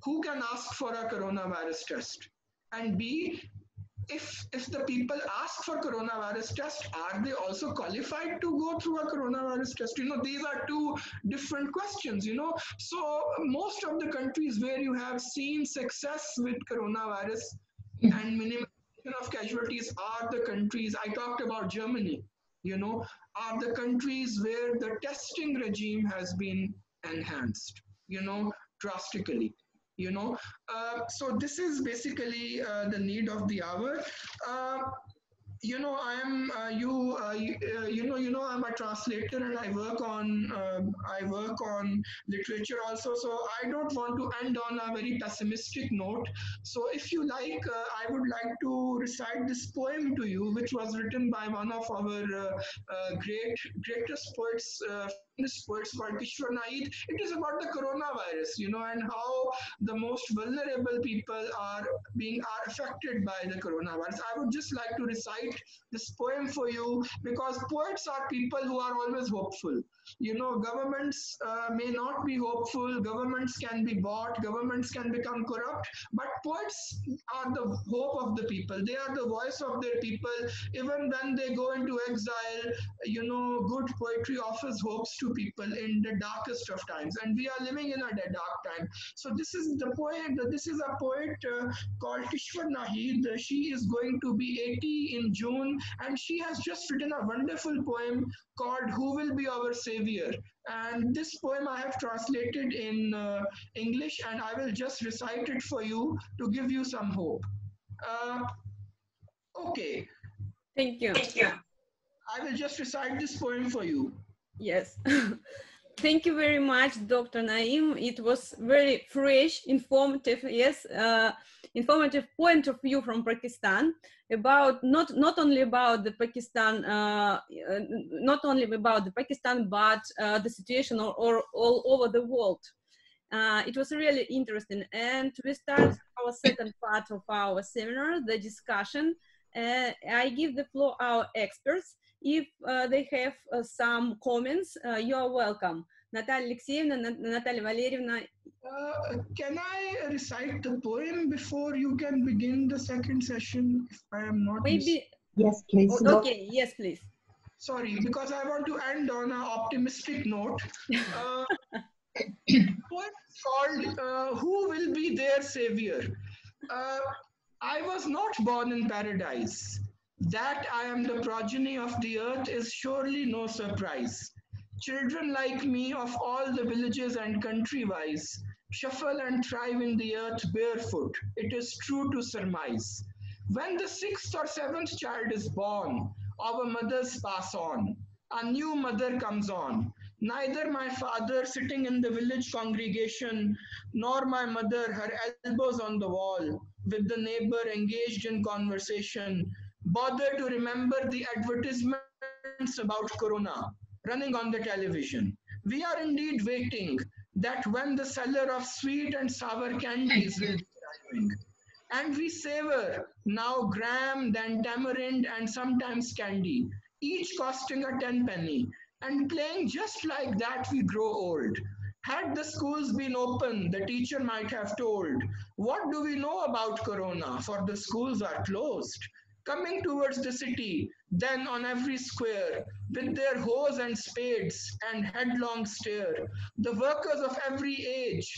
who can ask for a coronavirus test? And B, if if the people ask for coronavirus test, are they also qualified to go through a coronavirus test? You know, these are two different questions. You know, so most of the countries where you have seen success with coronavirus and minimization of casualties are the countries I talked about Germany. You know, are the countries where the testing regime has been enhanced. You know, drastically you know uh, so this is basically uh, the need of the hour uh, you know i'm uh, you, uh, you, uh, you know you know i'm a translator and i work on um, i work on literature also. So i don't want to end on a very pessimistic note. So if you like uh, i would like to recite this poem to you which was written by one of our uh, uh, great greatest poets this called Kishwar Naheed. It is about the coronavirus, you know, and how the most vulnerable people are being are affected by the coronavirus. I would just like to recite this poem for you because poets are people who are always hopeful. You know, governments uh, may not be hopeful, governments can be bought, governments can become corrupt, but poets are the hope of the people. They are the voice of their people. Even when they go into exile, you know, good poetry offers hopes to people in the darkest of times. And we are living in a dark time. So this is the poet, this is a poet uh, called Kishwar Naheed. She is going to be 80 in June and she has just written a wonderful poem called Who Will Be Our Savior? And this poem I have translated in uh, English and I will just recite it for you to give you some hope. Uh, okay. Thank you. Thank you. I will just recite this poem for you. Yes. Thank you very much, Dr. Naeem. It was very fresh, informative, yes, uh, informative point of view from Pakistan about not not only about the Pakistan, uh, uh not only about the Pakistan, but uh, the situation or, all over the world. Uh, it was really interesting. And we start our second part of our seminar, the discussion. Uh, I give the floor our experts. If uh, they have uh, some comments, uh, you are welcome. Natalia Alexeyevna, Natalia Valerievna. Uh, can I recite the poem before you can begin the second session? If I am not. Maybe. Yes, please. Oh, okay, yes, please. Sorry, because I want to end on an optimistic note. Uh, called uh, Who Will Be Their Savior? Uh, I was not born in paradise. That I am the progeny of the earth is surely no surprise. Children like me of all the villages and countrywise shuffle and thrive in the earth barefoot. It is true to surmise. When the sixth or seventh child is born, our mothers pass on. A new mother comes on. Neither my father sitting in the village congregation, nor my mother, her elbows on the wall, with the neighbor engaged in conversation, bother to remember the advertisements about Corona running on the television. We are indeed waiting that when the seller of sweet and sour candies will be arriving. And we savor now gram, then tamarind, and sometimes candy, each costing a ten penny. And playing just like that, we grow old. Had the schools been open, the teacher might have told, What do we know about Corona? For the schools are closed coming towards the city, then on every square, with their hoes and spades and headlong stare, the workers of every age,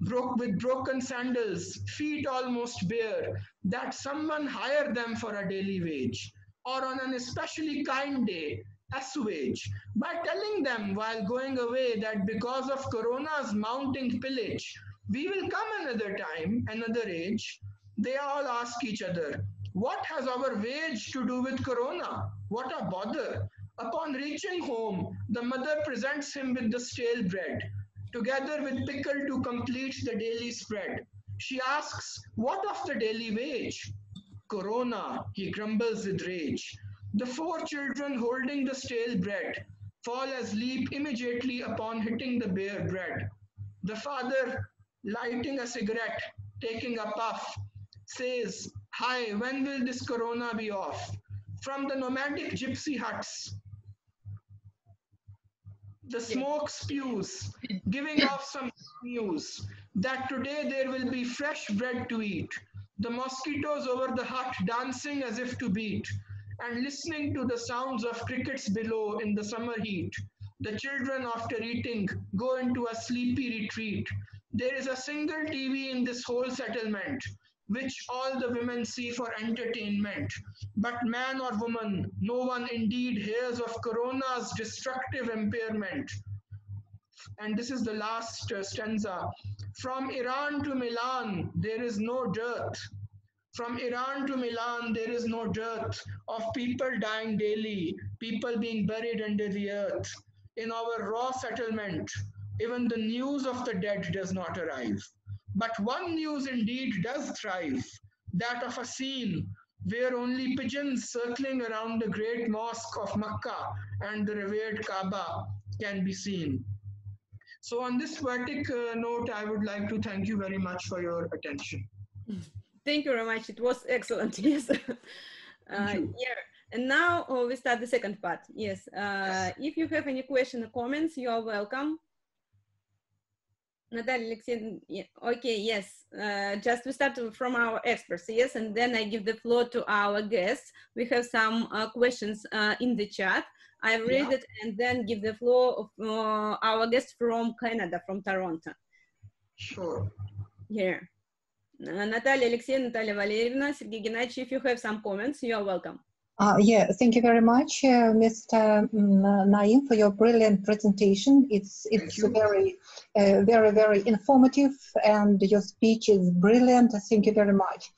broke with broken sandals, feet almost bare, that someone hire them for a daily wage, or on an especially kind day, assuage, by telling them while going away that because of Corona's mounting pillage, we will come another time, another age, they all ask each other, what has our wage to do with Corona? What a bother. Upon reaching home, the mother presents him with the stale bread, together with pickle to complete the daily spread. She asks, What of the daily wage? Corona, he grumbles with rage. The four children holding the stale bread fall asleep immediately upon hitting the bare bread. The father, lighting a cigarette, taking a puff, says, Hi, when will this corona be off? From the nomadic gypsy huts, the smoke spews, giving off some news that today there will be fresh bread to eat. the mosquitoes over the hut dancing as if to beat, and listening to the sounds of crickets below in the summer heat. The children, after eating, go into a sleepy retreat. There is a single TV in this whole settlement, which all the women see for entertainment. But man or woman, no one indeed hears of Corona's destructive impairment. And this is the last uh, stanza. From Iran to Milan, there is no dearth. From Iran to Milan, there is no dearth of people dying daily, people being buried under the earth. In our raw settlement, even the news of the dead does not arrive. But one news indeed does thrive that of a scene where only pigeons circling around the great mosque of Makkah and the revered Kaaba can be seen. So, on this poetic uh, note, I would like to thank you very much for your attention. Thank you very much. It was excellent. Yes. uh, yeah. And now uh, we start the second part. Yes. Uh, if you have any question or comments, you are welcome. Natalia Alexeyevna, yeah, okay, yes. Uh, just we start from our experts, yes, and then I give the floor to our guests. We have some uh, questions uh, in the chat. I read yeah. it and then give the floor of uh, our guest from Canada, from Toronto. Sure. Here. Uh, Natalia Alexeyevna, Natalia Valerievna, Sergey Gennadievich, if you have some comments, you are welcome. Uh, yeah, thank you very much, uh, Mr. Mm, Naeem, for your brilliant presentation. It's it's very, uh, very, very informative, and your speech is brilliant. Thank you very much.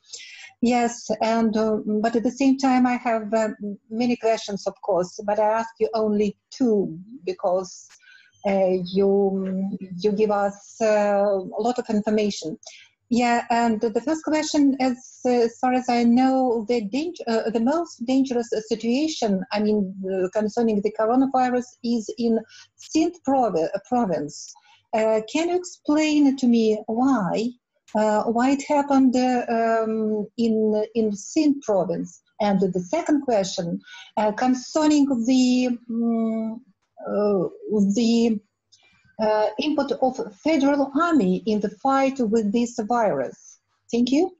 Yes, and uh, but at the same time, I have uh, many questions, of course, but I ask you only two because uh, you you give us a lot of information. Yeah, and the first question, as, uh, as far as I know, the uh, the most dangerous situation, I mean, uh, concerning the coronavirus, is in Sindh province. Uh, can you explain to me why? Uh, why it happened uh, um, in in Sindh province? And the second question, concerning the um, the uh, input of federal army in the fight with this virus? Thank you.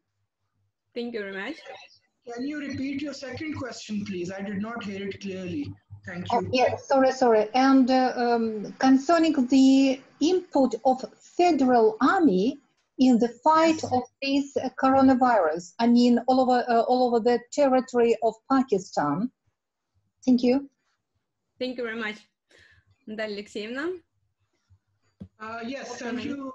Thank you very much. Can you repeat your second question, please? I did not hear it clearly. Thank you. Oh, yeah, sorry, sorry. And uh, um, concerning the input of federal army in the fight of this uh, coronavirus, I mean, all over, uh, all over the territory of Pakistan. Thank you. Thank you very much. Dalia Alexeyevna. Uh, yes, thank you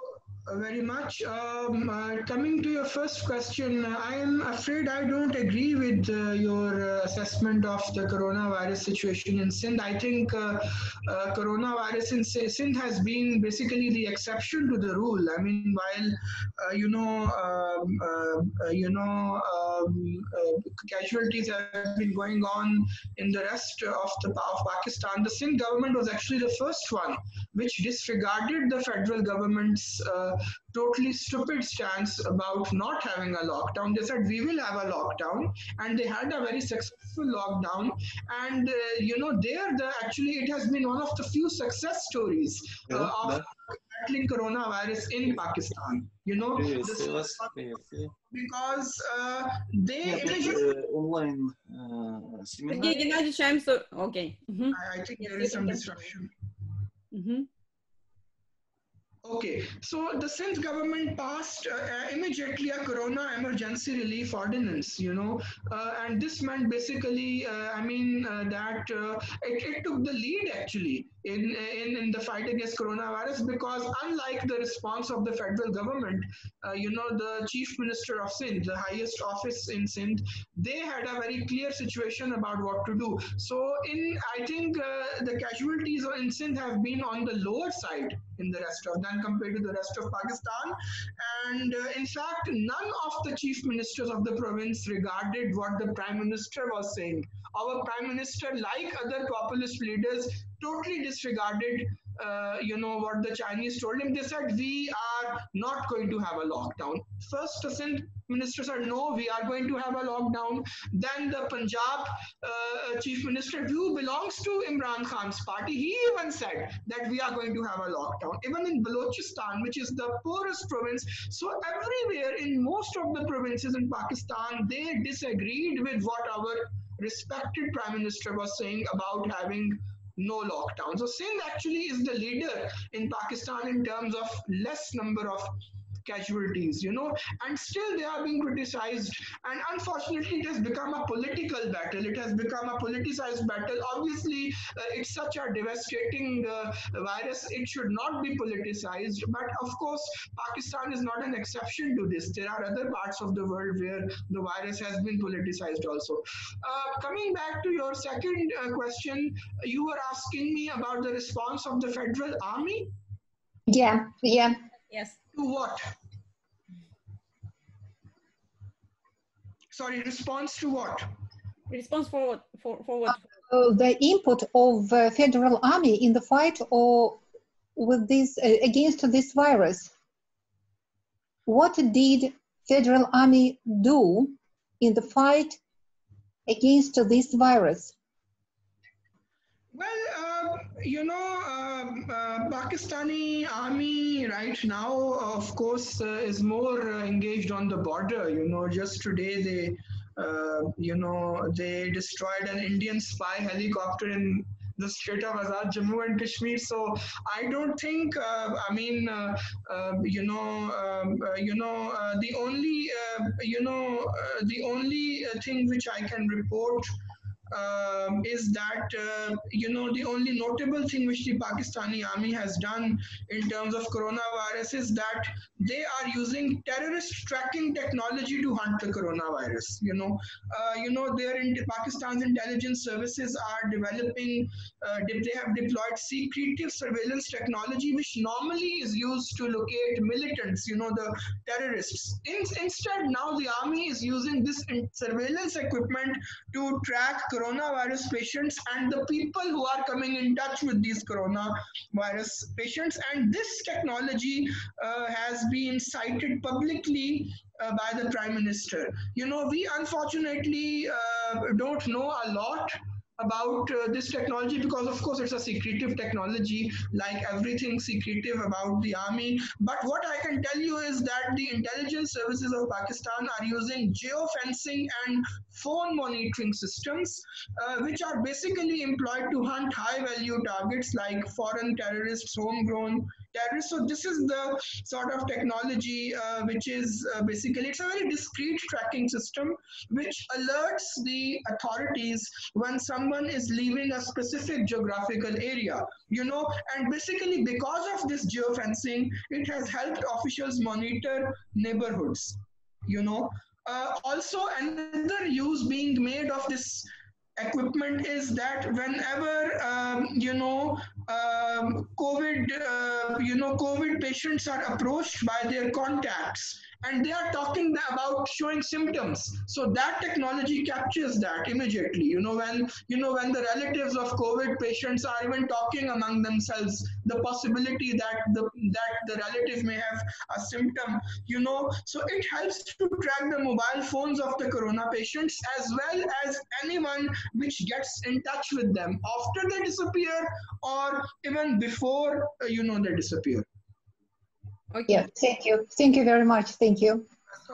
very much. Um, uh, coming to your first question, I am afraid I don't agree with uh, your uh, assessment of the coronavirus situation in Sindh. I think uh, uh, coronavirus in Sindh has been basically the exception to the rule. I mean, while uh, you know, um, you know, um, casualties have been going on in the rest of the of Pakistan, the Sindh government was actually the first one which disregarded the federal government's totally stupid stance about not having a lockdown. They said we will have a lockdown, and they had a very successful lockdown. And uh, you know, there the actually it has been one of the few success stories uh, of battling coronavirus in Pakistan. You know, because uh, they online seminar. so okay. Mm-hmm. I, I, think there is some disruption. Mm-hmm. Okay, so the Sindh government passed uh, uh, immediately a corona emergency relief ordinance, you know, uh, and this meant basically, uh, I mean, uh, that uh, it, it, took the lead actually in, in, in the fight against coronavirus because unlike the response of the federal government, you know, the chief minister of Sindh, the highest office in Sindh, they had a very clear situation about what to do. So in, I think the casualties in Sindh have been on the lower side in the rest of than compared to the rest of Pakistan. And uh, in fact, none of the chief ministers of the province regarded what the prime minister was saying. Our prime minister, like other populist leaders, totally disregarded uh, you know, what the Chinese told him. They said, we are not going to have a lockdown. First, the minister said, no, we are going to have a lockdown. Then the Punjab uh, chief minister, who belongs to Imran Khan's party, he even said that we are going to have a lockdown. Even in Balochistan, which is the poorest province, so everywhere in most of the provinces in Pakistan, they disagreed with what our respected prime minister was saying about having no lockdown. So Sindh actually is the leader in Pakistan in terms of less number of casualties, you know, and still they are being criticized. And unfortunately, it has become a political battle. It has become a politicized battle. Obviously, uh, it's such a devastating uh, virus. It should not be politicized. But of course, Pakistan is not an exception to this. There are other parts of the world where the virus has been politicized also. Uh, coming back to your second uh, question, you were asking me about the response of the federal army. Yeah, yeah. Yes. To what? Sorry, response to what? Response for what? For, for what? Uh, the input of uh, federal army in the fight or with this uh, against this virus. What did federal army do in the fight against this virus? Well, uh, you know, um, Pakistani army right now, of course, uh, is more uh, engaged on the border. You know, just today they, uh, you know, they destroyed an Indian spy helicopter in the state of Azad, Jammu and Kashmir. So I don't think, uh, I mean, uh, uh, you know, um, you know, the only, you know, the only thing which I can report um, is that uh, you know the only notable thing which the Pakistani army has done in terms of coronavirus is that they are using terrorist tracking technology to hunt the coronavirus. You know, uh, you know, their in Pakistan's intelligence services are developing. Uh, they have deployed secretive surveillance technology, which normally is used to locate militants. You know, the terrorists. In, instead, now the army is using this surveillance equipment to track coronavirus patients and the people who are coming in touch with these coronavirus patients. And this technology uh, has been cited publicly uh, by the Prime Minister. You know, we unfortunately uh, don't know a lot about uh, this technology because of course it's a secretive technology like everything secretive about the army. But what i can tell you is that the intelligence services of pakistan are using geofencing and phone monitoring systems uh, which are basically employed to hunt high value targets like foreign terrorists homegrown terrorists. So this is the sort of technology uh, which is uh, basically, it's a very discrete tracking system which alerts the authorities when someone is leaving a specific geographical area, you know, and basically because of this geofencing, it has helped officials monitor neighborhoods, you know. Uh, also, another use being made of this equipment is that whenever um, you know um, COVID, uh, you know, COVID patients are approached by their contacts and they are talking about showing symptoms. So that technology captures that immediately. You know when you know when the relatives of covid patients are even talking among themselves the possibility that the that the relative may have a symptom you know. So it helps to track the mobile phones of the corona patients as well as anyone which gets in touch with them after they disappear or even before uh, you know they disappear Okay. Yeah, thank you. Thank you very much. Thank you.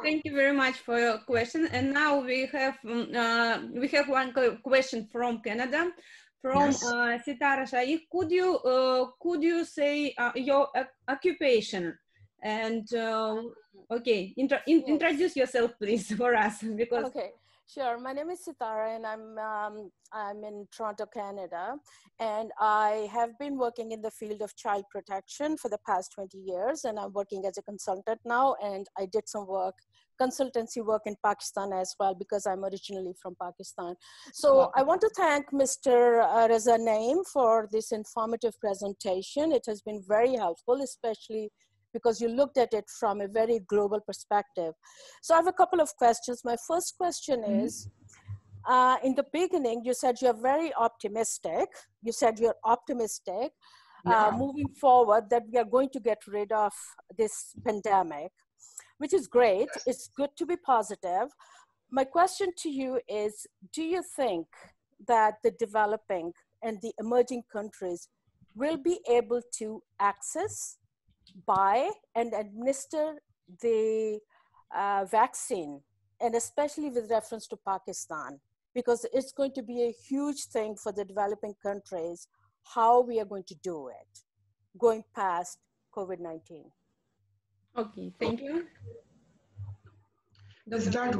Thank you very much for your question. And now we have um, uh, we have one question from Canada, from yes. uh, Sitara Shaikh. Could you uh, could you say uh, your occupation and uh, okay, intro in yes. introduce yourself please for us because okay. Sure. My name is Sitara, and I'm um, I'm in Toronto, Canada, and I have been working in the field of child protection for the past 20 years, and I'm working as a consultant now. And I did some work, consultancy work in Pakistan as well, because I'm originally from Pakistan. So I want to thank Mr. Uh, Raza Naeem for this informative presentation. It has been very helpful, especially because you looked at it from a very global perspective. So I have a couple of questions. My first question mm -hmm. is, uh, in the beginning, you said you're very optimistic. You said you're optimistic. uh, moving forward that we are going to get rid of this pandemic, which is great. It's good to be positive. My question to you is Do you think that the developing and the emerging countries will be able to access, buy, and administer the uh, vaccine, and especially with reference to Pakistan? Because it's going to be a huge thing for the developing countries how we are going to do it going past COVID 19. Okay, thank you. Is that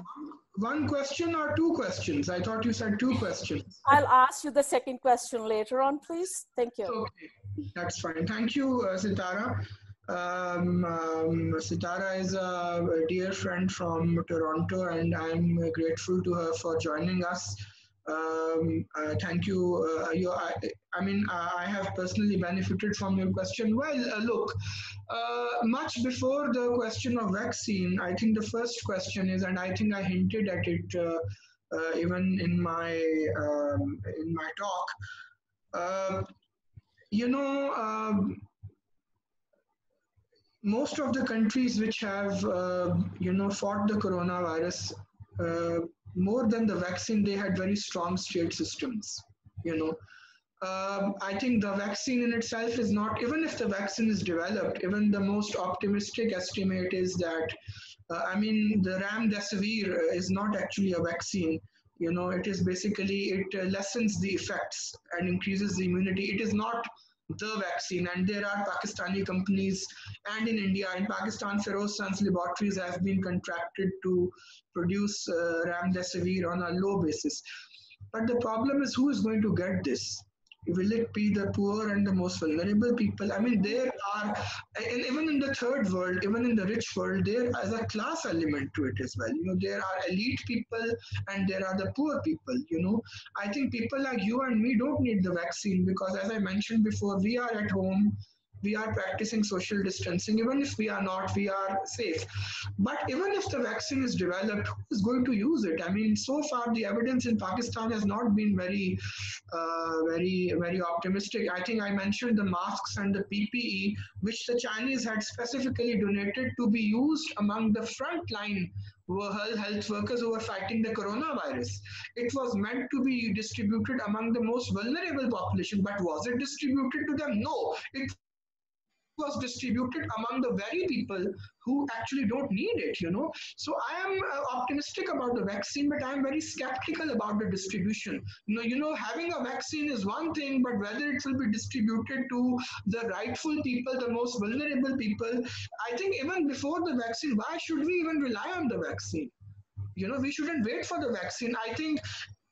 one question or two questions? I thought you said two questions. I'll ask you the second question later on, please. Thank you. Okay, that's fine. Thank you, uh, Sitara. Um, um, Sitara is a, a, dear friend from Toronto, and I'm grateful to her for joining us um, uh, thank you. Uh, you I, I, mean, uh, I have personally benefited from your question. Well, uh, look, uh, much before the question of vaccine, I think the first question is, and I think I hinted at it uh, even in my um, in my talk. you know, um, most of the countries which have, you know, fought the coronavirus more than the vaccine, they had very strong state systems. You know, um, I think the vaccine in itself is not, even if the vaccine is developed, even the most optimistic estimate is that, uh, I mean, the remdesivir is not actually a vaccine. You know, it is basically, it uh, lessens the effects and increases the immunity. It is not the vaccine and there are Pakistani companies and in India in Pakistan Ferozsons laboratories have been contracted to produce uh, remdesivir on a low basis. But the problem is who is going to get this will it be the poor and the most vulnerable people? I mean there are and even in the third world even in the rich world there is a class element to it as well. You know there are elite people and there are the poor people you know. I think people like you and me don't need the vaccine because as i mentioned before we are at home we are practicing social distancing. Even if we are not, we are safe. But even if the vaccine is developed, who is going to use it? I mean, so far the evidence in Pakistan has not been very, uh, very, very optimistic. I think I mentioned the masks and the PPE, which the Chinese had specifically donated to be used among the frontline health workers who were fighting the coronavirus. It was meant to be distributed among the most vulnerable population, but was it distributed to them? No, it was distributed among the very people who actually don't need it you know. So i am uh, optimistic about the vaccine but i am very skeptical about the distribution. You know you know having a vaccine is one thing but whether it will be distributed to the rightful people the most vulnerable people i think even before the vaccine why should we even rely on the vaccine? You know we shouldn't wait for the vaccine. I think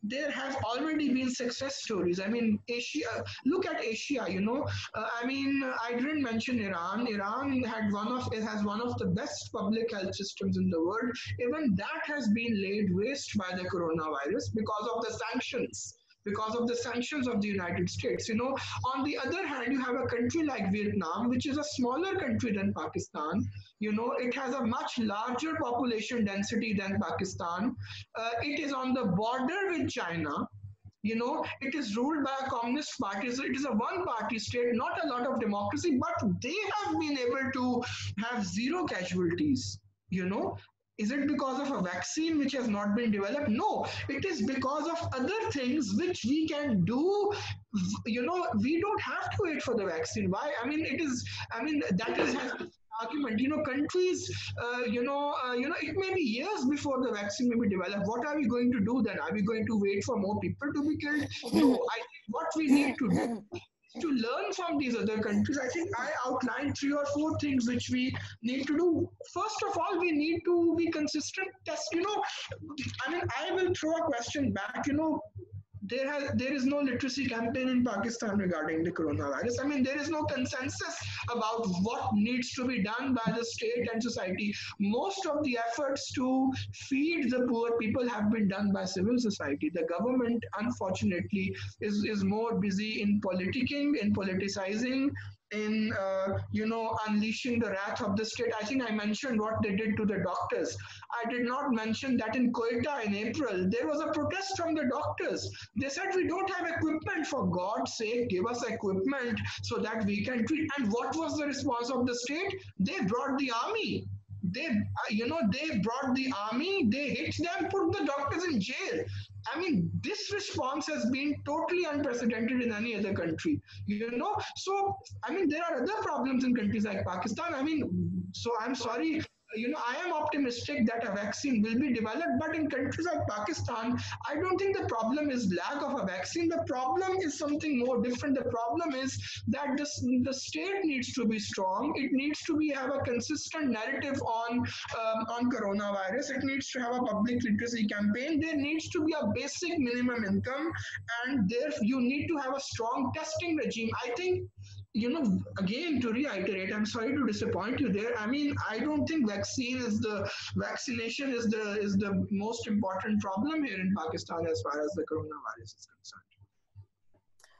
there have already been success stories. I mean, Asia, look at Asia, you know, uh, I mean, I didn't mention Iran. Iran had one of, it has one of the best public health systems in the world. Even that has been laid waste by the coronavirus because of the sanctions because of the sanctions of the United States. You know, on the other hand, you have a country like Vietnam, which is a smaller country than Pakistan. You know, it has a much larger population density than Pakistan. Uh, it is on the border with China you know it is ruled by a communist party so it is a one party state not a lot of democracy but they have been able to have zero casualties you know is it because of a vaccine which has not been developed? No, it is because of other things which we can do. You know, we don't have to wait for the vaccine. Why? I mean, it is, I mean, that is argument. You know, countries, uh, you know, uh, you know, it may be years before the vaccine may be developed. What are we going to do then? Are we going to wait for more people to be killed? No, I what we need to do is to learn from these other countries, I think I outlined three or four things which we need to do. First of all, we need to be consistent. Test, you know, I mean, I will throw a question back. You know, there has there is no literacy campaign in Pakistan regarding the coronavirus. I mean, there is no consensus about what needs to be done by the state and society. Most of the efforts to feed the poor people have been done by civil society. The government, unfortunately, is, is more busy in politicking, in politicizing, in uh, you know unleashing the wrath of the state. I think I mentioned what they did to the doctors. I did not mention that in Quetta in April there was a protest from the doctors. They said we don't have equipment. For God's sake, give us equipment so that we can treat. And what was the response of the state? They brought the army they you know they brought the army they hit them put the doctors in jail I mean, this response has been totally unprecedented in any other country. You know, so I mean, there are other problems in countries like Pakistan. I mean, so I'm sorry you know, I am optimistic that a vaccine will be developed, but in countries like Pakistan, I don't think the problem is lack of a vaccine. The problem is something more different. The problem is that this, the state needs to be strong. It needs to be have a consistent narrative on um, on coronavirus. It needs to have a public literacy campaign. There needs to be a basic minimum income, and there you need to have a strong testing regime. I think you know, again to reiterate, I'm sorry to disappoint you there. I mean, I don't think vaccine is the vaccination is the is the most important problem here in Pakistan as far as the coronavirus is concerned.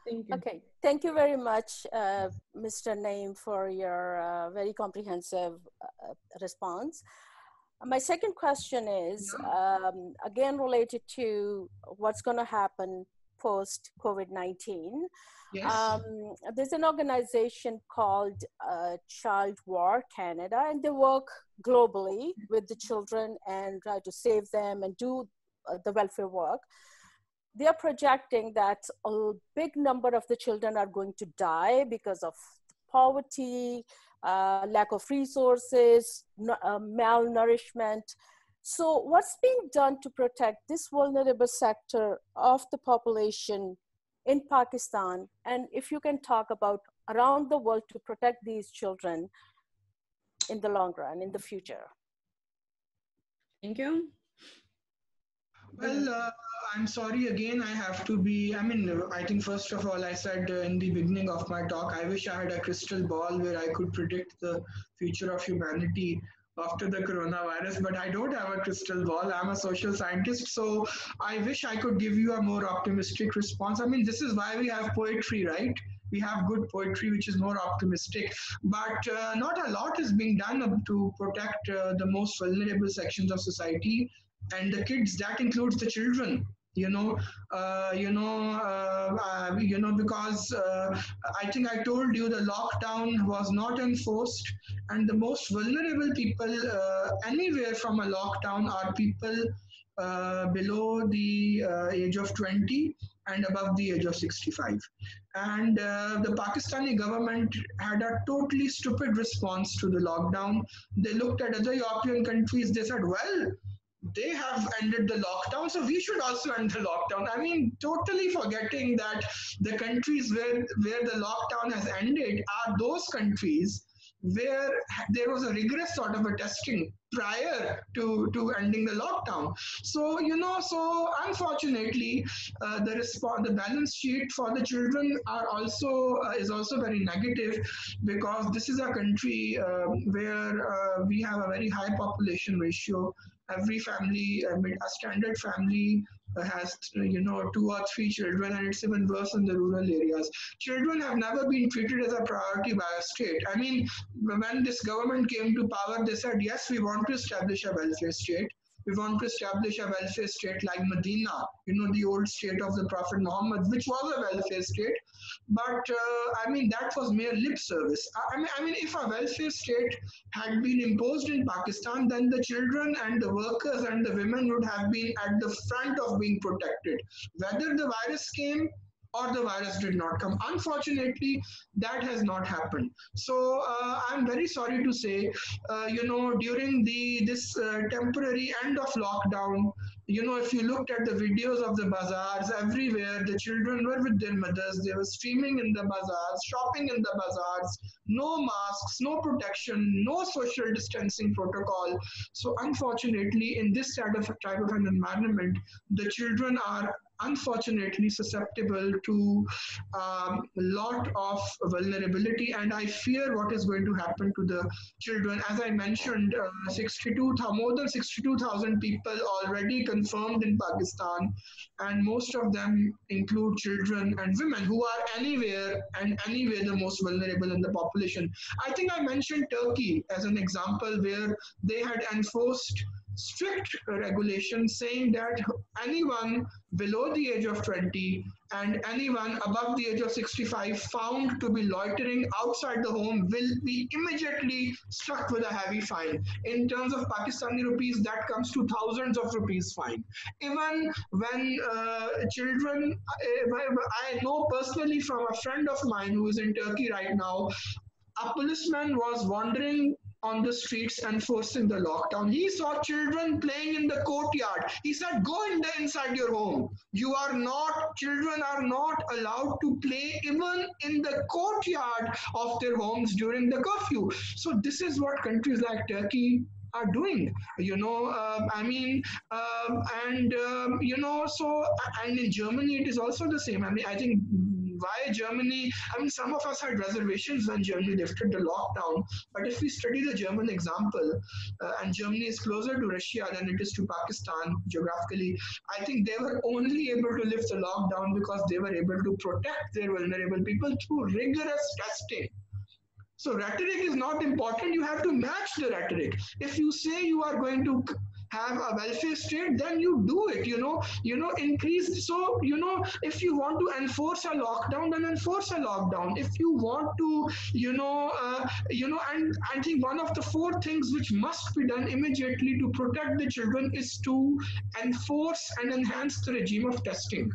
Thank you. Okay, thank you very much, uh, Mr. Naeem, for your uh, very comprehensive uh, response. My second question is um, again related to what's going to happen post COVID 19. Yes. Um, there's an organization called uh, Child War Canada, and they work globally with the children and try to save them and do uh, the welfare work. They are projecting that a big number of the children are going to die because of poverty, uh, lack of resources, uh, malnourishment. So, what's being done to protect this vulnerable sector of the population in Pakistan, and if you can talk about around the world to protect these children in the long run, in the future. Thank you. Well, uh, I'm sorry again. I have to be. I mean, I think first of all, I said uh, in the beginning of my talk, I wish I had a crystal ball where I could predict the future of humanity after the coronavirus, but I don't have a crystal ball. I'm a social scientist, so I wish I could give you a more optimistic response. I mean, this is why we have poetry, right? We have good poetry, which is more optimistic, but uh, not a lot is being done to protect uh, the most vulnerable sections of society and the kids. That includes the children you know uh, you know uh, uh, you know because uh, i think i told you the lockdown was not enforced and the most vulnerable people uh, anywhere from a lockdown are people uh, below the age of 20 and above the age of 65 and the pakistani government had a totally stupid response to the lockdown. They looked at other european countries. They said well they have ended the lockdown, so we should also end the lockdown. I mean, totally forgetting that the countries where where the lockdown has ended are those countries where there was a rigorous sort of a testing prior to, to ending the lockdown. So, you know, so unfortunately, uh, the response, the balance sheet for the children are also uh, is also very negative because this is a country uh, where we have a very high population ratio every family, I mean, a standard family has you know two or three children and it's even worse in the rural areas. Children have never been treated as a priority by a state. I mean when this government came to power they said yes we want to establish a welfare state we want to establish a welfare state like Medina, you know, the old state of the Prophet Muhammad, which was a welfare state. But uh, I mean, that was mere lip service. I, I, mean, I mean, if a welfare state had been imposed in Pakistan, then the children and the workers and the women would have been at the front of being protected. Whether the virus came or the virus did not come. Unfortunately, that has not happened. So uh, I'm very sorry to say, uh, you know, during the this uh, temporary end of lockdown, you know, if you looked at the videos of the bazaars everywhere, the children were with their mothers. They were streaming in the bazaars, shopping in the bazaars. No masks, no protection, no social distancing protocol. So unfortunately, in this type of type of an environment, the children are unfortunately susceptible to a um, lot of vulnerability and I fear what is going to happen to the children. As I mentioned, uh, 62, more than 62,000 people already confirmed in Pakistan and most of them include children and women who are anywhere and anywhere the most vulnerable in the population. I think I mentioned Turkey as an example where they had enforced strict regulation saying that anyone below the age of 20 and anyone above the age of 65 found to be loitering outside the home will be immediately struck with a heavy fine. In terms of Pakistani rupees, that comes to thousands of rupees fine. Even when uh, children, uh, I know personally from a friend of mine who is in Turkey right now, a policeman was wandering on the streets enforcing the lockdown. He saw children playing in the courtyard. He said, Go in there inside your home. You are not, children are not allowed to play even in the courtyard of their homes during the curfew. So, this is what countries like Turkey are doing you know um, i mean um, and um, you know so and in germany it is also the same i mean i think why Germany? I mean, some of us had reservations when Germany lifted the lockdown. But if we study the German example, uh, and Germany is closer to Russia than it is to Pakistan geographically, I think they were only able to lift the lockdown because they were able to protect their vulnerable people through rigorous testing. So rhetoric is not important. You have to match the rhetoric. If you say you are going to have a welfare state then you do it you know you know increase. So you know if you want to enforce a lockdown then enforce a lockdown. If you want to you know uh, you know and i think one of the four things which must be done immediately to protect the children is to enforce and enhance the regime of testing.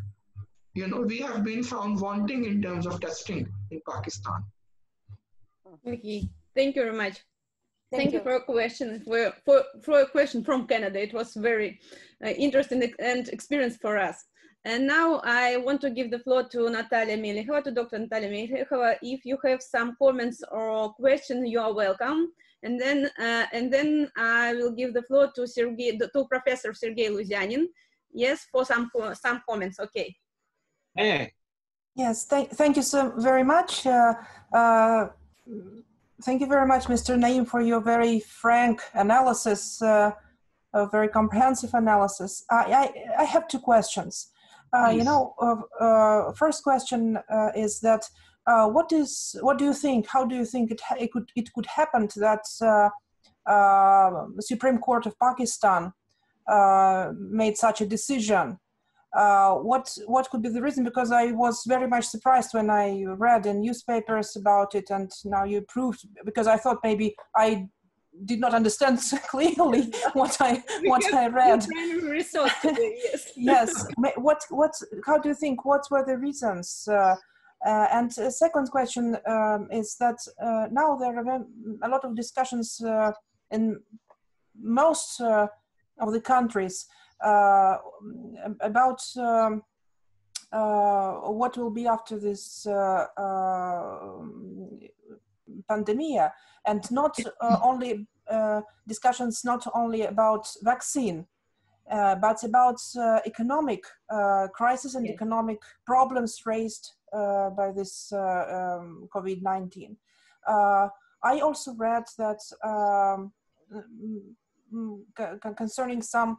You know we have been found wanting in terms of testing in pakistan. Okay thank you very much Thank, Thank you. you. for a question for, for, for a question from Canada. It was very uh, interesting and experience for us. And now I want to give the floor to Natalia Melekhina, to Dr. Natalia Melekhina. If you have some comments or questions, you are welcome. And then, uh, and then I will give the floor to Sergey, to Professor Sergey Luzyanin. Yes, for some some comments. Okay. Hey. Yes, thank, thank you so very much. Uh, uh thank you very much, Mr. Naeem, for your very frank analysis, uh, a very comprehensive analysis. I, I, I have two questions. Uh, you know, uh, uh first question uh, is that uh, what is what do you think? How do you think it it could it could happen to that Supreme Court of Pakistan made such a decision? Uh, what what could be the reason? Because I was very much surprised when I read in newspapers about it, and now you proved. Because I thought maybe I did not understand so clearly what I what I read. yes. yes. What what? How do you think? What were the reasons? Uh, uh, and a second question um, is that uh, now there are a lot of discussions uh, in most uh, of the countries about um, uh, what will be after this uh, pandemic, and not only discussions not only about vaccine, uh, but about uh, economic uh, crisis and economic problems raised by this um, COVID-19. I also read that um, concerning some uh,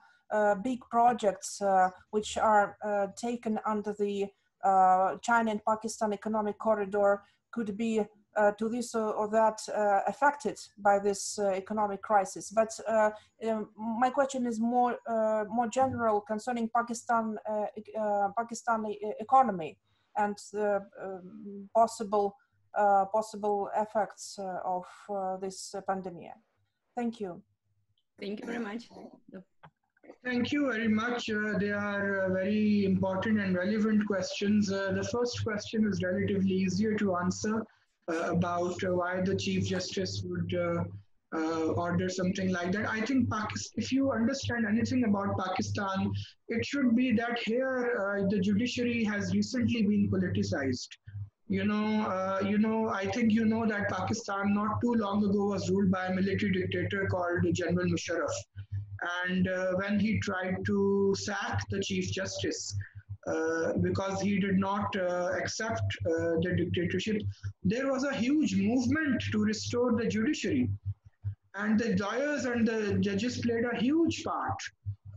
big projects uh, which are uh, taken under the China and Pakistan economic corridor could be uh, to this or, or that uh, affected by this uh, economic crisis. But um, my question is more more general concerning Pakistan Pakistani economy and um, possible possible effects of this pandemic. Thank you. Thank you very much. Thank you very much. Uh, they are uh, very important and relevant questions. Uh, the first question is relatively easier to answer uh, about uh, why the Chief Justice would uh, order something like that. I think Pakistan, if you understand anything about Pakistan, it should be that here the judiciary has recently been politicized. You know, you know. I think you know that Pakistan not too long ago was ruled by a military dictator called General Musharraf and uh, when he tried to sack the Chief Justice, uh, because he did not uh, accept uh, the dictatorship, there was a huge movement to restore the judiciary. And the lawyers and the judges played a huge part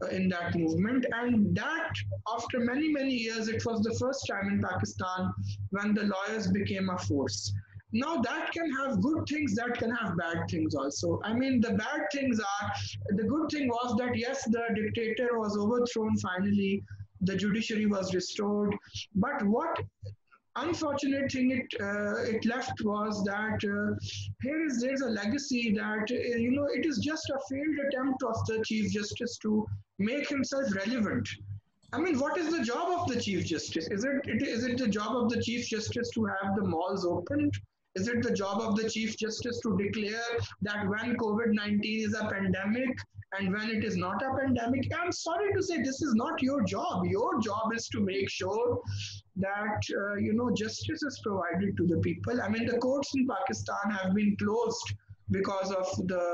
uh, in that movement. And that, after many, many years, it was the first time in Pakistan when the lawyers became a force. Now, that can have good things, that can have bad things also. I mean, the bad things are the good thing was that, yes, the dictator was overthrown finally, the judiciary was restored. But what unfortunate thing it uh, it left was that uh, here is there's a legacy that uh, you know it is just a failed attempt of the chief justice to make himself relevant i mean what is the job of the chief justice is it, it is it the job of the chief justice to have the malls opened is it the job of the chief justice to declare that when covid-19 is a pandemic and when it is not a pandemic? I'm sorry to say this is not your job. Your job is to make sure that uh, you know justice is provided to the people. I mean the courts in pakistan have been closed because of the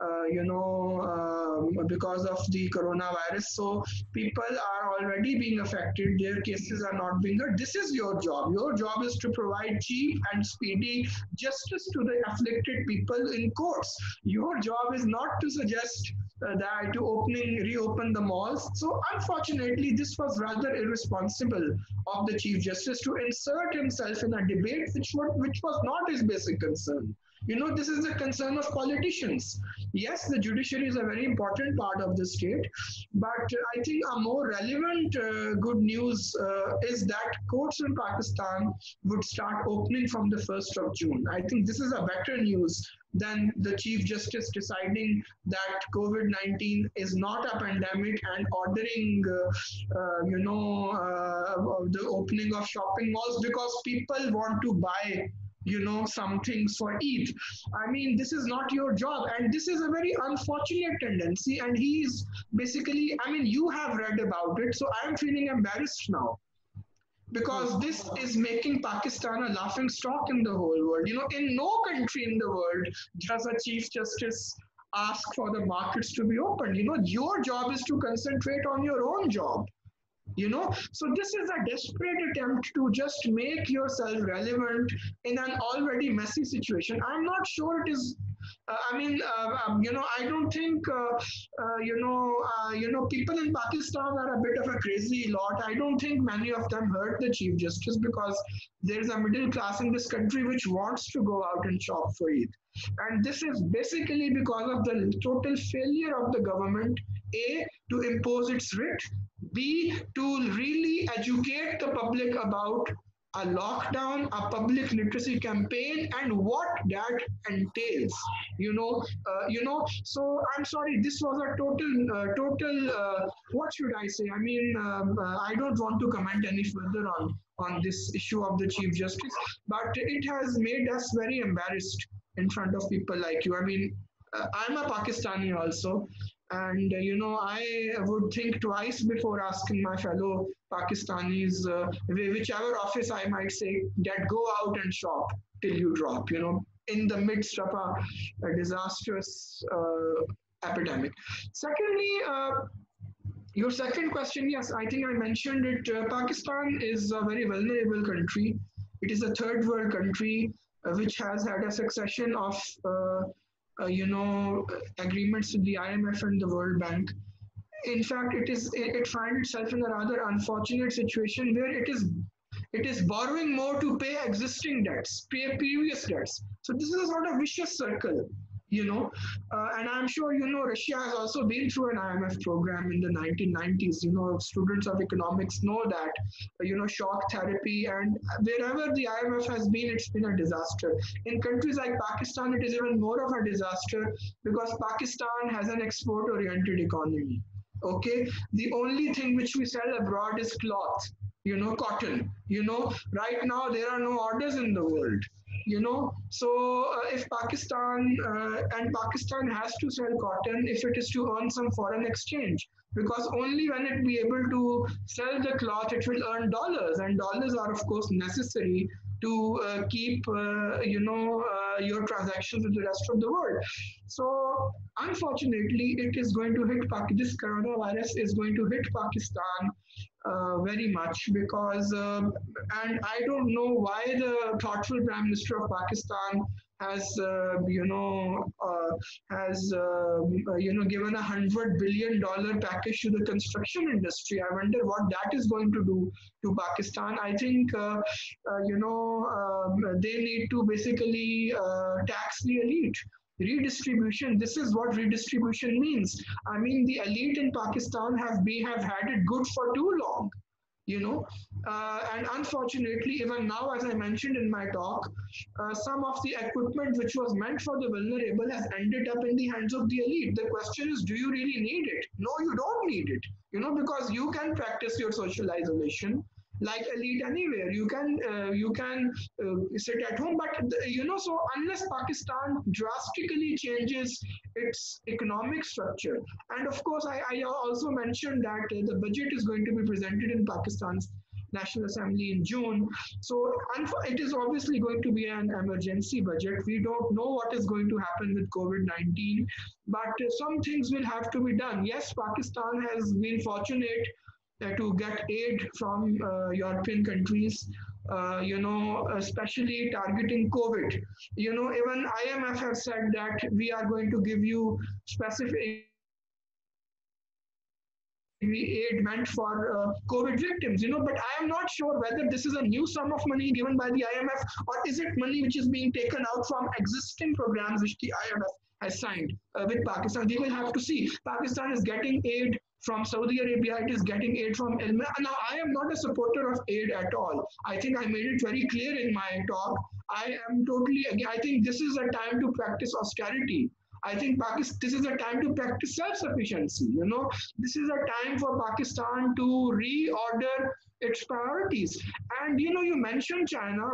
uh, you know um, because of the coronavirus. So people are already being affected. Their cases are not being heard. This is your job. Your job is to provide cheap and speedy justice to the afflicted people in courts. Your job is not to suggest uh, that to opening reopen the malls. So unfortunately this was rather irresponsible of the chief justice to insert himself in a debate which, which was not his basic concern you know, this is the concern of politicians. Yes, the judiciary is a very important part of the state, but I think a more relevant uh, good news uh, is that courts in Pakistan would start opening from the 1st of June. I think this is a better news than the Chief Justice deciding that COVID 19 is not a pandemic and ordering, uh, uh, you know, uh, the opening of shopping malls because people want to buy you know some things for Eid. I mean, this is not your job, and this is a very unfortunate tendency. And he's basically, I mean, you have read about it, so I'm feeling embarrassed now because this is making Pakistan a laughing stock in the whole world. You know, in no country in the world does a chief justice ask for the markets to be opened. You know, your job is to concentrate on your own job you know? So this is a desperate attempt to just make yourself relevant in an already messy situation. I'm not sure it is uh, i mean uh, um, you know i don't think uh, uh you know uh, you know people in pakistan are a bit of a crazy lot. I don't think many of them hurt the chief justice because there's a middle class in this country which wants to go out and shop for it and this is basically because of the total failure of the government a to impose its writ B, to really educate the public about a lockdown, a public literacy campaign, and what that entails. You know, uh, you know. So I'm sorry, this was a total, uh, total. Uh, what should I say? I mean, um, uh, I don't want to comment any further on on this issue of the chief justice, but it has made us very embarrassed in front of people like you. I mean, uh, I'm a Pakistani also, and, uh, you know, I would think twice before asking my fellow Pakistanis, uh, whichever office I might say, that go out and shop till you drop, you know, in the midst of a, a disastrous uh, epidemic. Secondly, your second question, yes, I think I mentioned it. Uh, Pakistan is a very vulnerable country. It is a third world country uh, which has had a succession of uh, Uh, you know, uh, agreements with the IMF and the World Bank. In fact, it is it finds itself in a rather unfortunate situation where it is it is borrowing more to pay existing debts, pay previous debts. So this is a sort of vicious circle you know. Uh, and i'm sure you know russia has also been through an imf program in the 1990s you know students of economics know that uh, you know shock therapy and wherever the imf has been it's been a disaster. In countries like pakistan it is even more of a disaster because pakistan has an export oriented economy okay? The only thing which we sell abroad is cloth you know cotton you know? Right now there are no orders in the world you know? So uh, if pakistan uh, and pakistan has to sell cotton if it is to earn some foreign exchange. Because only when it be able to sell the cloth it will earn dollars. And dollars are of course necessary to uh, keep uh, you know uh, your transactions with the rest of the world. So unfortunately it is going to hit Pakistan this coronavirus is going to hit pakistan uh, very much because, um, and I don't know why the thoughtful Prime Minister of Pakistan has, uh, you know, uh, has, um, uh, you know, given a hundred billion dollar package to the construction industry. I wonder what that is going to do to Pakistan. I think, uh, uh, you know, um, they need to basically tax the elite redistribution. This is what redistribution means. I mean the elite in pakistan have we have had it good for too long you know? Uh, and unfortunately even now as i mentioned in my talk uh, some of the equipment which was meant for the vulnerable has ended up in the hands of the elite. The question is do you really need it? No you don't need it you know because you can practice your social isolation like elite anywhere you can uh, you can uh, sit at home but you know so unless pakistan drastically changes its economic structure and of course i, I also mentioned that uh, the budget is going to be presented in pakistan's National Assembly in June. So it is obviously going to be an emergency budget. We don't know what is going to happen with COVID-19, but some things will have to be done. Yes, Pakistan has been fortunate to get aid from uh, European countries, uh, you know, especially targeting COVID. You know, even IMF has said that we are going to give you specific aid meant for uh, COVID victims, you know, but I am not sure whether this is a new sum of money given by the IMF or is it money which is being taken out from existing programs which the IMF has signed uh, with Pakistan. We will have to see. Pakistan is getting aid from Saudi Arabia, it is getting aid from. Now, I am not a supporter of aid at all. I think I made it very clear in my talk. I am totally, I think this is a time to practice austerity. I think Pakistan, this is a time to practice self-sufficiency. You know, this is a time for Pakistan to reorder its priorities. And you know, you mentioned China.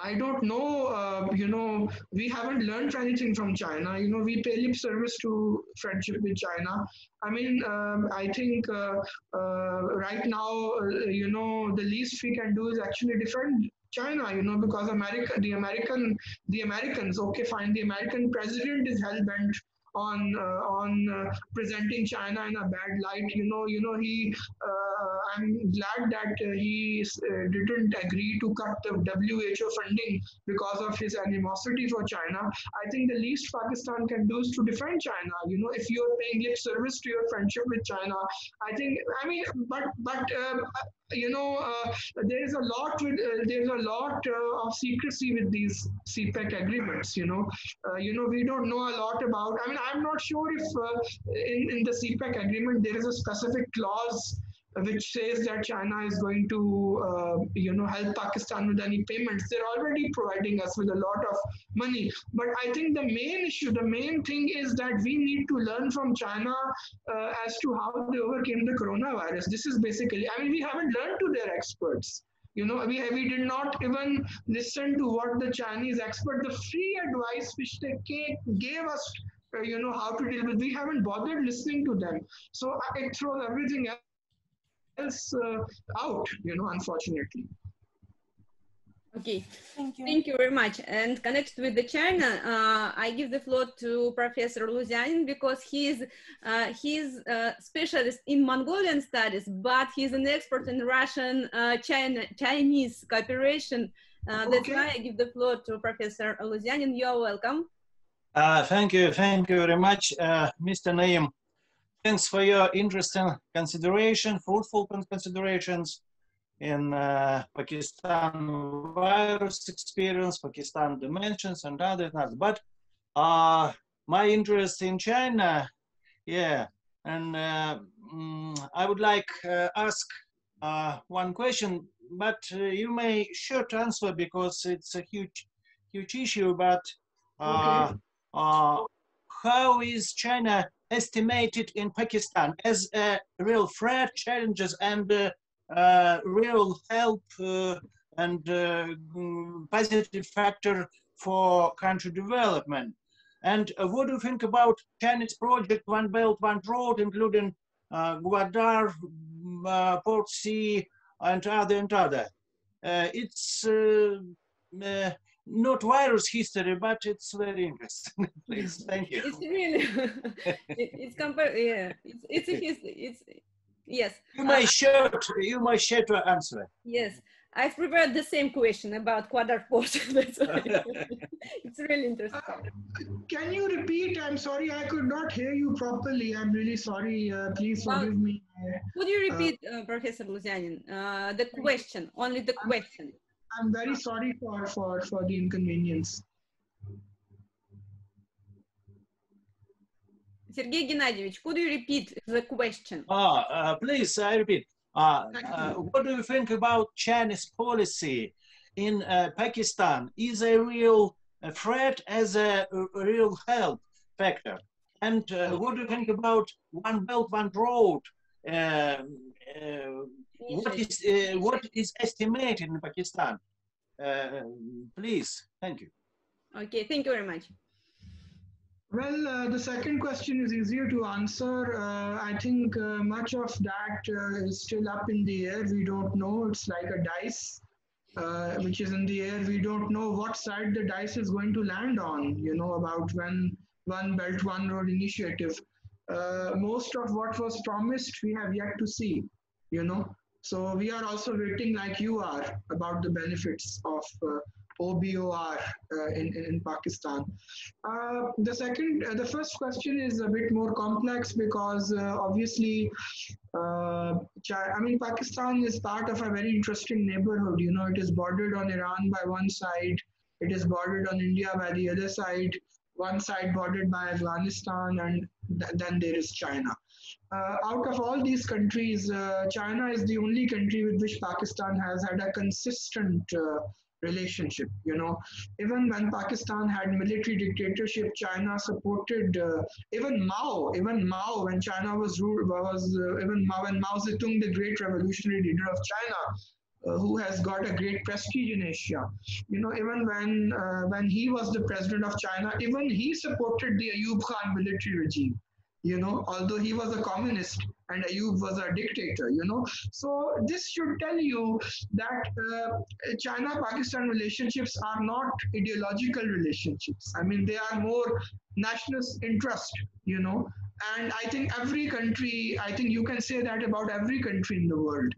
I don't know, uh, you know, we haven't learned anything from China. You know, we pay lip service to friendship with China. I mean, um, I think uh, uh, right now, uh, you know, the least we can do is actually defend China, you know, because America, the American, the Americans, okay, fine, the American president is hell bent on uh, on uh, presenting China in a bad light. You know, you know he. Uh, I'm glad that he didn't agree to cut the WHO funding because of his animosity for China. I think the least Pakistan can do is to defend China. You know, if you're paying lip service to your friendship with China, I think. I mean, but but you know, uh, there is a lot with uh, there's a lot uh, of secrecy with these CPEC agreements. You know, you know, we don't know a lot about. I mean, I'm not sure if uh, in, in the CPEC agreement there is a specific clause which says that China is going to, uh, you know, help Pakistan with any payments. They're already providing us with a lot of money. But I think the main issue, the main thing is that we need to learn from China uh, as to how they overcame the coronavirus. This is basically, I mean, we haven't learned to their experts. You know, we, we did not even listen to what the Chinese expert, the free advice which they gave us uh, you know, how to deal with. We haven't bothered listening to them. So uh, it throws everything else uh, out, you know, unfortunately. Okay, thank you. Thank you very much. And connected with the China, uh, I give the floor to Professor Luzyanin because he's uh, he's a specialist in Mongolian studies, but he's an expert in Russian uh, China Chinese cooperation. Uh, okay. That's why I give the floor to Professor Luzyanin. You are welcome. Uh, thank you, thank you very much, uh, Mr. Naeem. Thanks for your interesting consideration, fruitful considerations in uh, Pakistan virus experience, Pakistan dimensions, and other things. But uh, my interest in China, yeah, and uh, mm, I would like uh, ask uh, one question, but uh, you may short answer because it's a huge, huge issue. But uh, okay uh, how is China estimated in Pakistan as a real threat, challenges, and uh, uh, real help uh, and uh, positive factor for country development? And uh, what do you think about Chinese project One Belt, One Road, including Gwadar, Port Sea, and other and other? it's not virus history, but it's very interesting. Please, thank you. It's really, it, it's compare, yeah, it's, it's a history. It's Yes. You may Uh, share, you may share to answer. Yes, I've prepared the same question about Gwadar Port. That's why it's really interesting. Can you repeat? I'm sorry, I could not hear you properly. I'm really sorry. Uh, please Well, forgive me. Could you repeat, uh, Professor Luzyanin, uh, the question, only the question? I'm very sorry for, for, for the inconvenience. Sergey Gennadievich, could you repeat the question? Ah, uh, please, I repeat. Uh, uh, what do you think about Chinese policy in uh, Pakistan? Is a real uh, threat as a, a real health factor? And uh, what do you think about One Belt, One Road? What is uh, what is estimated in Pakistan? Uh, please, thank you. Okay, thank you very much. Well, uh, the second question is easier to answer. Uh, I think uh, much of that uh, is still up in the air. We don't know. It's like a dice, uh, which is in the air. We don't know what side the dice is going to land on, you know, about when One Belt, One Road initiative. Uh, most of what was promised, we have yet to see, you know. So we are also waiting, like you are, about the benefits of uh, OBOR uh, in, in, Pakistan. Uh, the second, uh, the first question is a bit more complex because uh, obviously, uh, I mean, Pakistan is part of a very interesting neighborhood. You know, it is bordered on Iran by one side, it is bordered on India by the other side, one side bordered by Afghanistan, and th- then there is China. Uh, out of all these countries, uh, China is the only country with which Pakistan has had a consistent uh, relationship. You know, even when Pakistan had military dictatorship, China supported uh, even Mao. Even Mao, when China was ruled, was uh, even Mao, when Mao Zedong, the great revolutionary leader of China. Uh, who has got a great prestige in Asia? You know, even when uh, when he was the president of China, even he supported the Ayub Khan military regime you know, although he was a communist and Ayub was a dictator, you know. So this should tell you that uh, China-Pakistan relationships are not ideological relationships. I mean, they are more nationalist interest, you know. And I think every country, I think you can say that about every country in the world.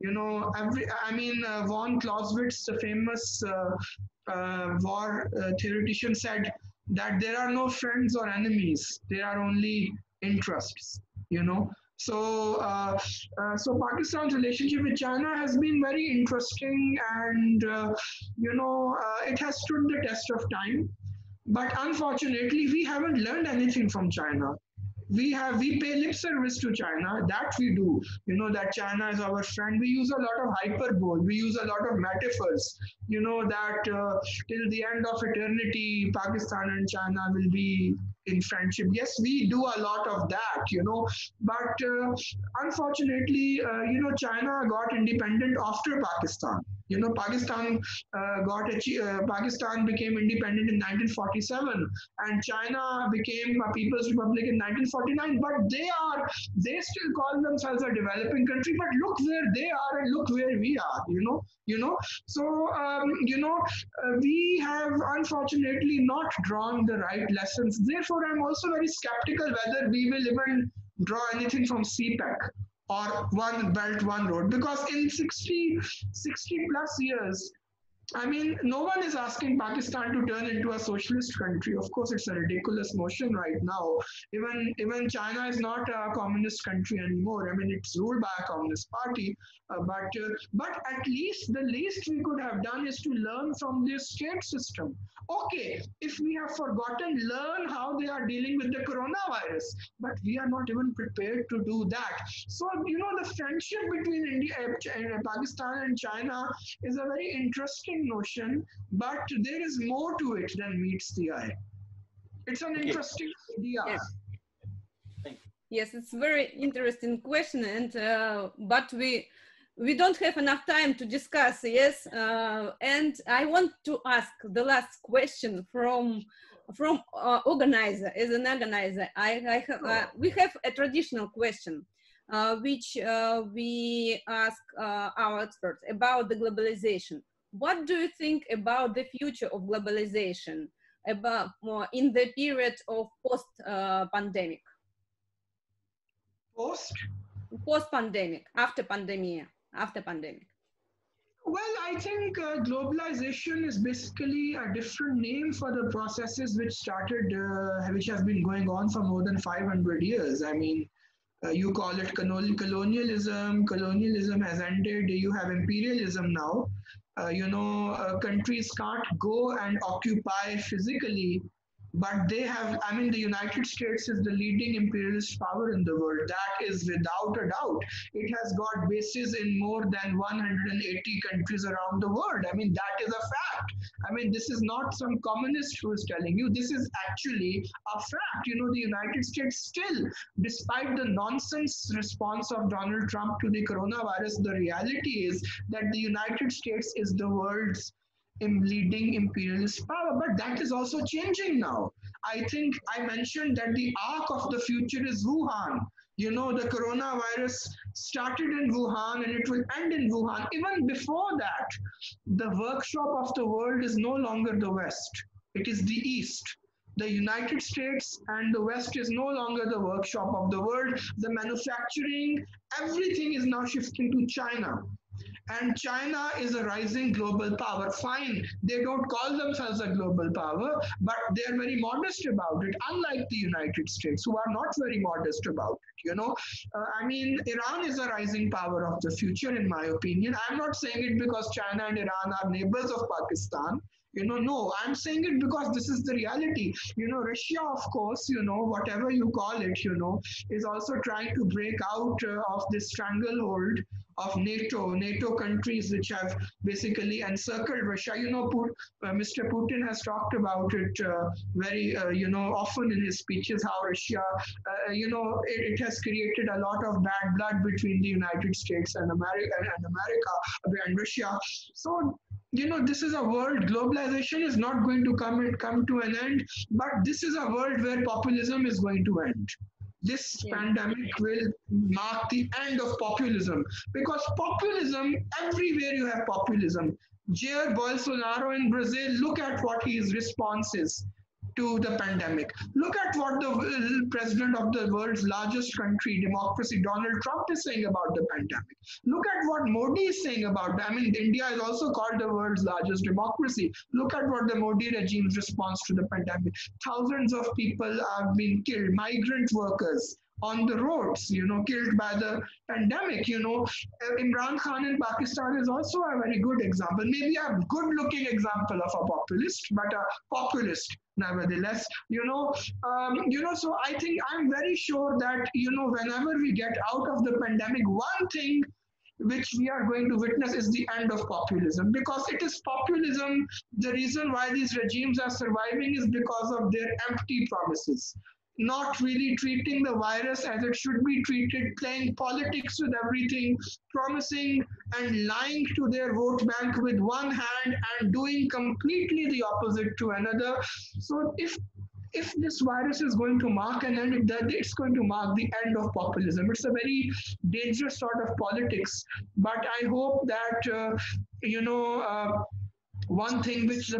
You know, every, I mean, uh, von Clausewitz, the famous uh, uh, war uh, theoretician said that there are no friends or enemies. There are only interests, you know. So, uh, uh, so Pakistan's relationship with China has been very interesting, and uh, you know, uh, it has stood the test of time. But unfortunately, we haven't learned anything from China. We have we pay lip service to China. That we do. You know that China is our friend. We use a lot of hyperbole. We use a lot of metaphors. You know that uh, till the end of eternity, Pakistan and China will be in friendship. Yes, we do a lot of that, you know, but uh, unfortunately, uh, you know, China got independent after Pakistan. You know, Pakistan uh, got a, uh, Pakistan became independent in 1947, and China became a People's Republic in 1949. But they are they still call themselves a developing country. But look where they are, and look where we are. You know, you know. So um, you know, uh, we have unfortunately not drawn the right lessons. Therefore, I'm also very skeptical whether we will even draw anything from CPEC or one belt, one road. Because in 60, 60 plus years, I mean, no one is asking Pakistan to turn into a socialist country. Of course, it's a ridiculous notion right now. Even even China is not a communist country anymore. I mean, it's ruled by a communist party. Uh, but uh, but at least the least we could have done is to learn from this state system. Okay, if we have forgotten, learn how they are dealing with the coronavirus. But we are not even prepared to do that. So you know, the friendship between India, uh, Pakistan, and China is a very interesting notion, but there is more to it than meets the eye. It's an interesting idea. Yes. Yes, it's very interesting question, and uh, but we we don't have enough time to discuss. Yes, uh, and I want to ask the last question from from uh, organizer as an organizer. I, I have, uh, we have a traditional question. Uh, which uh, we ask uh, our experts about the globalization. What do you think about the future of globalization about more in the period of post uh, pandemic? Post? post-pandemic, after pandemic, after pandemic? Well, I think uh, globalization is basically a different name for the processes which started, uh, which have been going on for more than 500 years. I mean, uh, you call it colonialism, colonialism has ended, you have imperialism now. Uh, you know, uh, countries can't go and occupy physically but they have i mean the united states is the leading imperialist power in the world. That is without a doubt. It has got bases in more than 180 countries around the world. I mean that is a fact i mean this is not some communist who is telling you this is actually a fact you know the united states still despite the nonsense response of donald trump to the coronavirus the reality is that the united states is the world's leading imperialist power. But that is also changing now. I think I mentioned that the arc of the future is Wuhan. You know, the coronavirus started in Wuhan and it will end in Wuhan. Even before that, the workshop of the world is no longer the West, it is the East. The United States and the West is no longer the workshop of the world. The manufacturing, everything is now shifting to China. And China is a rising global power. Fine, they don't call themselves a global power, but they're very modest about it, unlike the United States, who are not very modest about it. You know, uh, I mean, Iran is a rising power of the future, in my opinion. I'm not saying it because China and Iran are neighbors of Pakistan you know no i'm saying it because this is the reality you know russia of course you know whatever you call it you know is also trying to break out uh, of this stranglehold of NATO, NATO countries which have basically encircled Russia. You know, Put, uh, Mr. Putin has talked about it uh, very, uh, you know, often in his speeches how Russia, uh, you know, it, it, has created a lot of bad blood between the United States and America and America and Russia. So you know this is a world globalization is not going to come and come to an end but this is a world where populism is going to end this yeah. pandemic will mark the end of populism because populism, everywhere you have populism. Jair Bolsonaro in Brazil, look at what his response is to the pandemic. Look at what the uh, president of the world's largest country, democracy, Donald Trump, is saying about the pandemic. Look at what Modi is saying about it. I mean, India is also called the world's largest democracy. Look at what the Modi regime's response to the pandemic. Thousands of people have been killed, migrant workers on the roads, you know, killed by the pandemic. You know, uh, Imran Khan in Pakistan is also a very good example, maybe a good looking example of a populist, but a populist nevertheless you know um, you know so i think i'm very sure that you know whenever we get out of the pandemic one thing which we are going to witness is the end of populism. Because it is populism the reason why these regimes are surviving is because of their empty promises not really treating the virus as it should be treated, playing politics with everything, promising and lying to their vote bank with one hand and doing completely the opposite to another. So if if this virus is going to mark an end, it's going to mark the end of populism. It's a very dangerous sort of politics. But I hope that uh, you know uh, one thing which the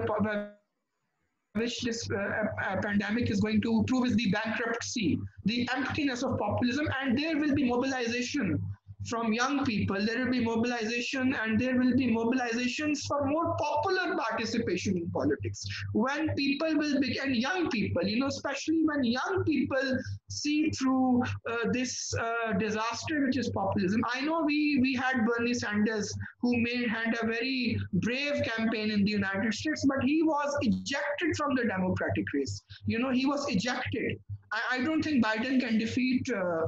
which this uh, uh, pandemic is going to prove is the bankruptcy, the emptiness of populism, and there will be mobilization from young people. There will be mobilization and there will be mobilizations for more popular participation in politics. When people will begin, young people, you know, especially when young people see through uh, this uh, disaster, which is populism. I know we, we had Bernie Sanders who made, had a very brave campaign in the United States, but he was ejected from the Democratic race. You know, he was ejected. I, I don't think Biden can defeat uh,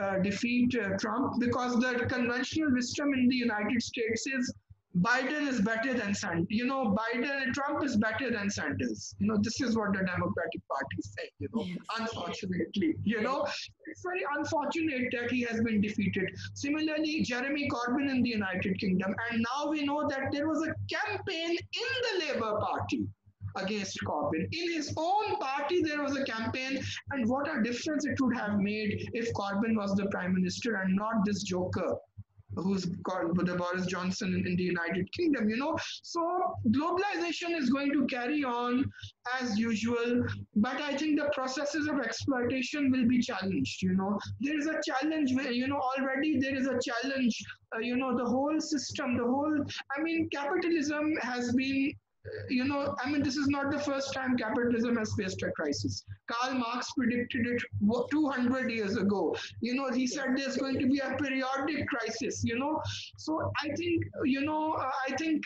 uh, defeat uh, Trump because the conventional wisdom in the United States is Biden is better than Sanders. You know, Biden, Trump is better than Sanders. You know, this is what the Democratic Party say, you know, yes. unfortunately. You know, it's very unfortunate that he has been defeated. Similarly, Jeremy Corbyn in the United Kingdom. And now we know that there was a campaign in the Labour Party against Corbyn. In his own party, there was a campaign, and what a difference it would have made if Corbyn was the prime minister and not this joker who's called the Boris Johnson in, the United Kingdom, you know. So globalization is going to carry on as usual, but I think the processes of exploitation will be challenged, you know. There is a challenge where, you know, already there is a challenge, uh, you know, the whole system, the whole, I mean, capitalism has been you know, I mean, this is not the first time capitalism has faced a crisis. Karl Marx predicted it 200 years ago. You know, he said there's going to be a periodic crisis, you know. So I think, you know, uh, I think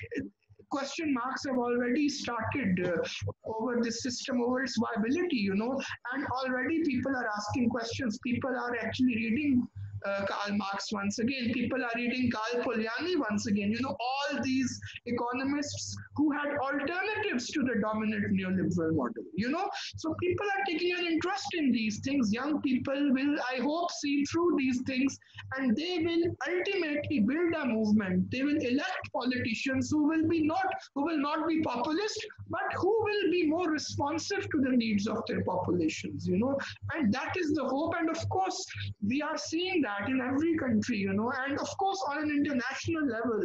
question marks have already started uh, over this system, over its viability, you know, and already people are asking questions. People are actually reading uh, Karl Marx once again. People are reading Karl Polanyi once again. You know, all these economists who had alternatives to the dominant neoliberal model. You know, so people are taking an interest in these things. Young people will, I hope, see through these things, and they will ultimately build a movement. They will elect politicians who will be not who will not be populist, but who will be more responsive to the needs of their populations. You know, and that is the hope. And of course, we are seeing that in every country, you know, and of course, on an international level,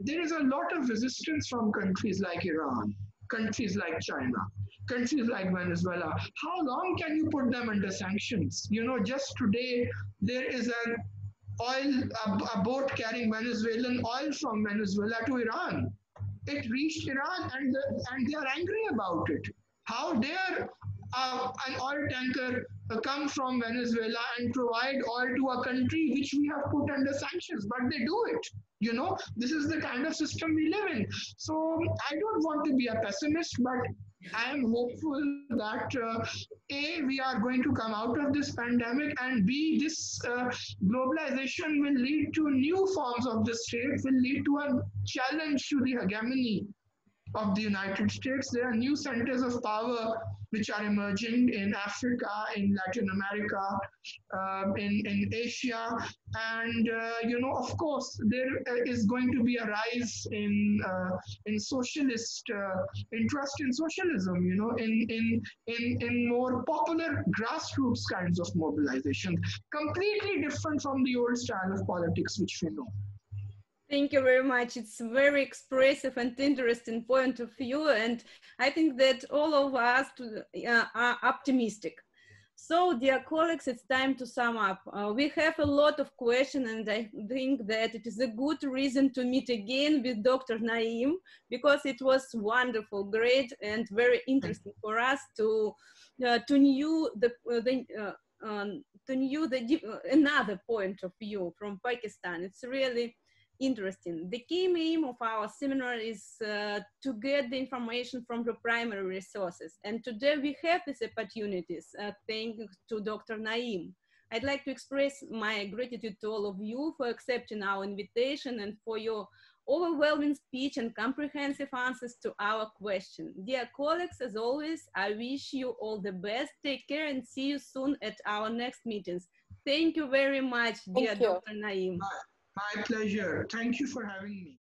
there is a lot of resistance from countries like Iran, countries like China, countries like Venezuela. How long can you put them under sanctions? You know, just today, there is an oil, a, a boat carrying Venezuelan oil from Venezuela to Iran. It reached Iran and, the, and they are angry about it. How dare uh, an oil tanker uh, come from Venezuela and provide oil to a country which we have put under sanctions, but they do it. You know, this is the kind of system we live in. So I don't want to be a pessimist, but I am hopeful that uh, A, we are going to come out of this pandemic, and B, this uh, globalization will lead to new forms of the state, will lead to a challenge to the hegemony of the United States. There are new centers of power which are emerging in Africa, in Latin America, um, in, in Asia. And, uh, you know, of course, there uh, going to be a rise in, uh, in socialist uh, interest in socialism, you know, in, in, in, in more popular grassroots kinds of mobilization, completely different from the old style of politics which we know. Thank you very much. It's very expressive and interesting point of view. And I think that all of us uh, are optimistic. So dear colleagues, it's time to sum up. Uh, we have a lot of questions and I think that it is a good reason to meet again with Dr. Naeem because it was wonderful, great and very interesting for us to, uh, to knew the, uh, the uh, um, to knew the another point of view from Pakistan. It's really interesting. The key aim of our seminar is uh, to get the information from the primary resources. And today we have these opportunities uh, thanks to Dr. Naeem. I'd like to express my gratitude to all of you for accepting our invitation and for your overwhelming speech and comprehensive answers to our question. Dear colleagues, as always, I wish you all the best. Take care and see you soon at our next meetings. Thank you very much, dear Dr. Naeem. My pleasure. Thank you for having me.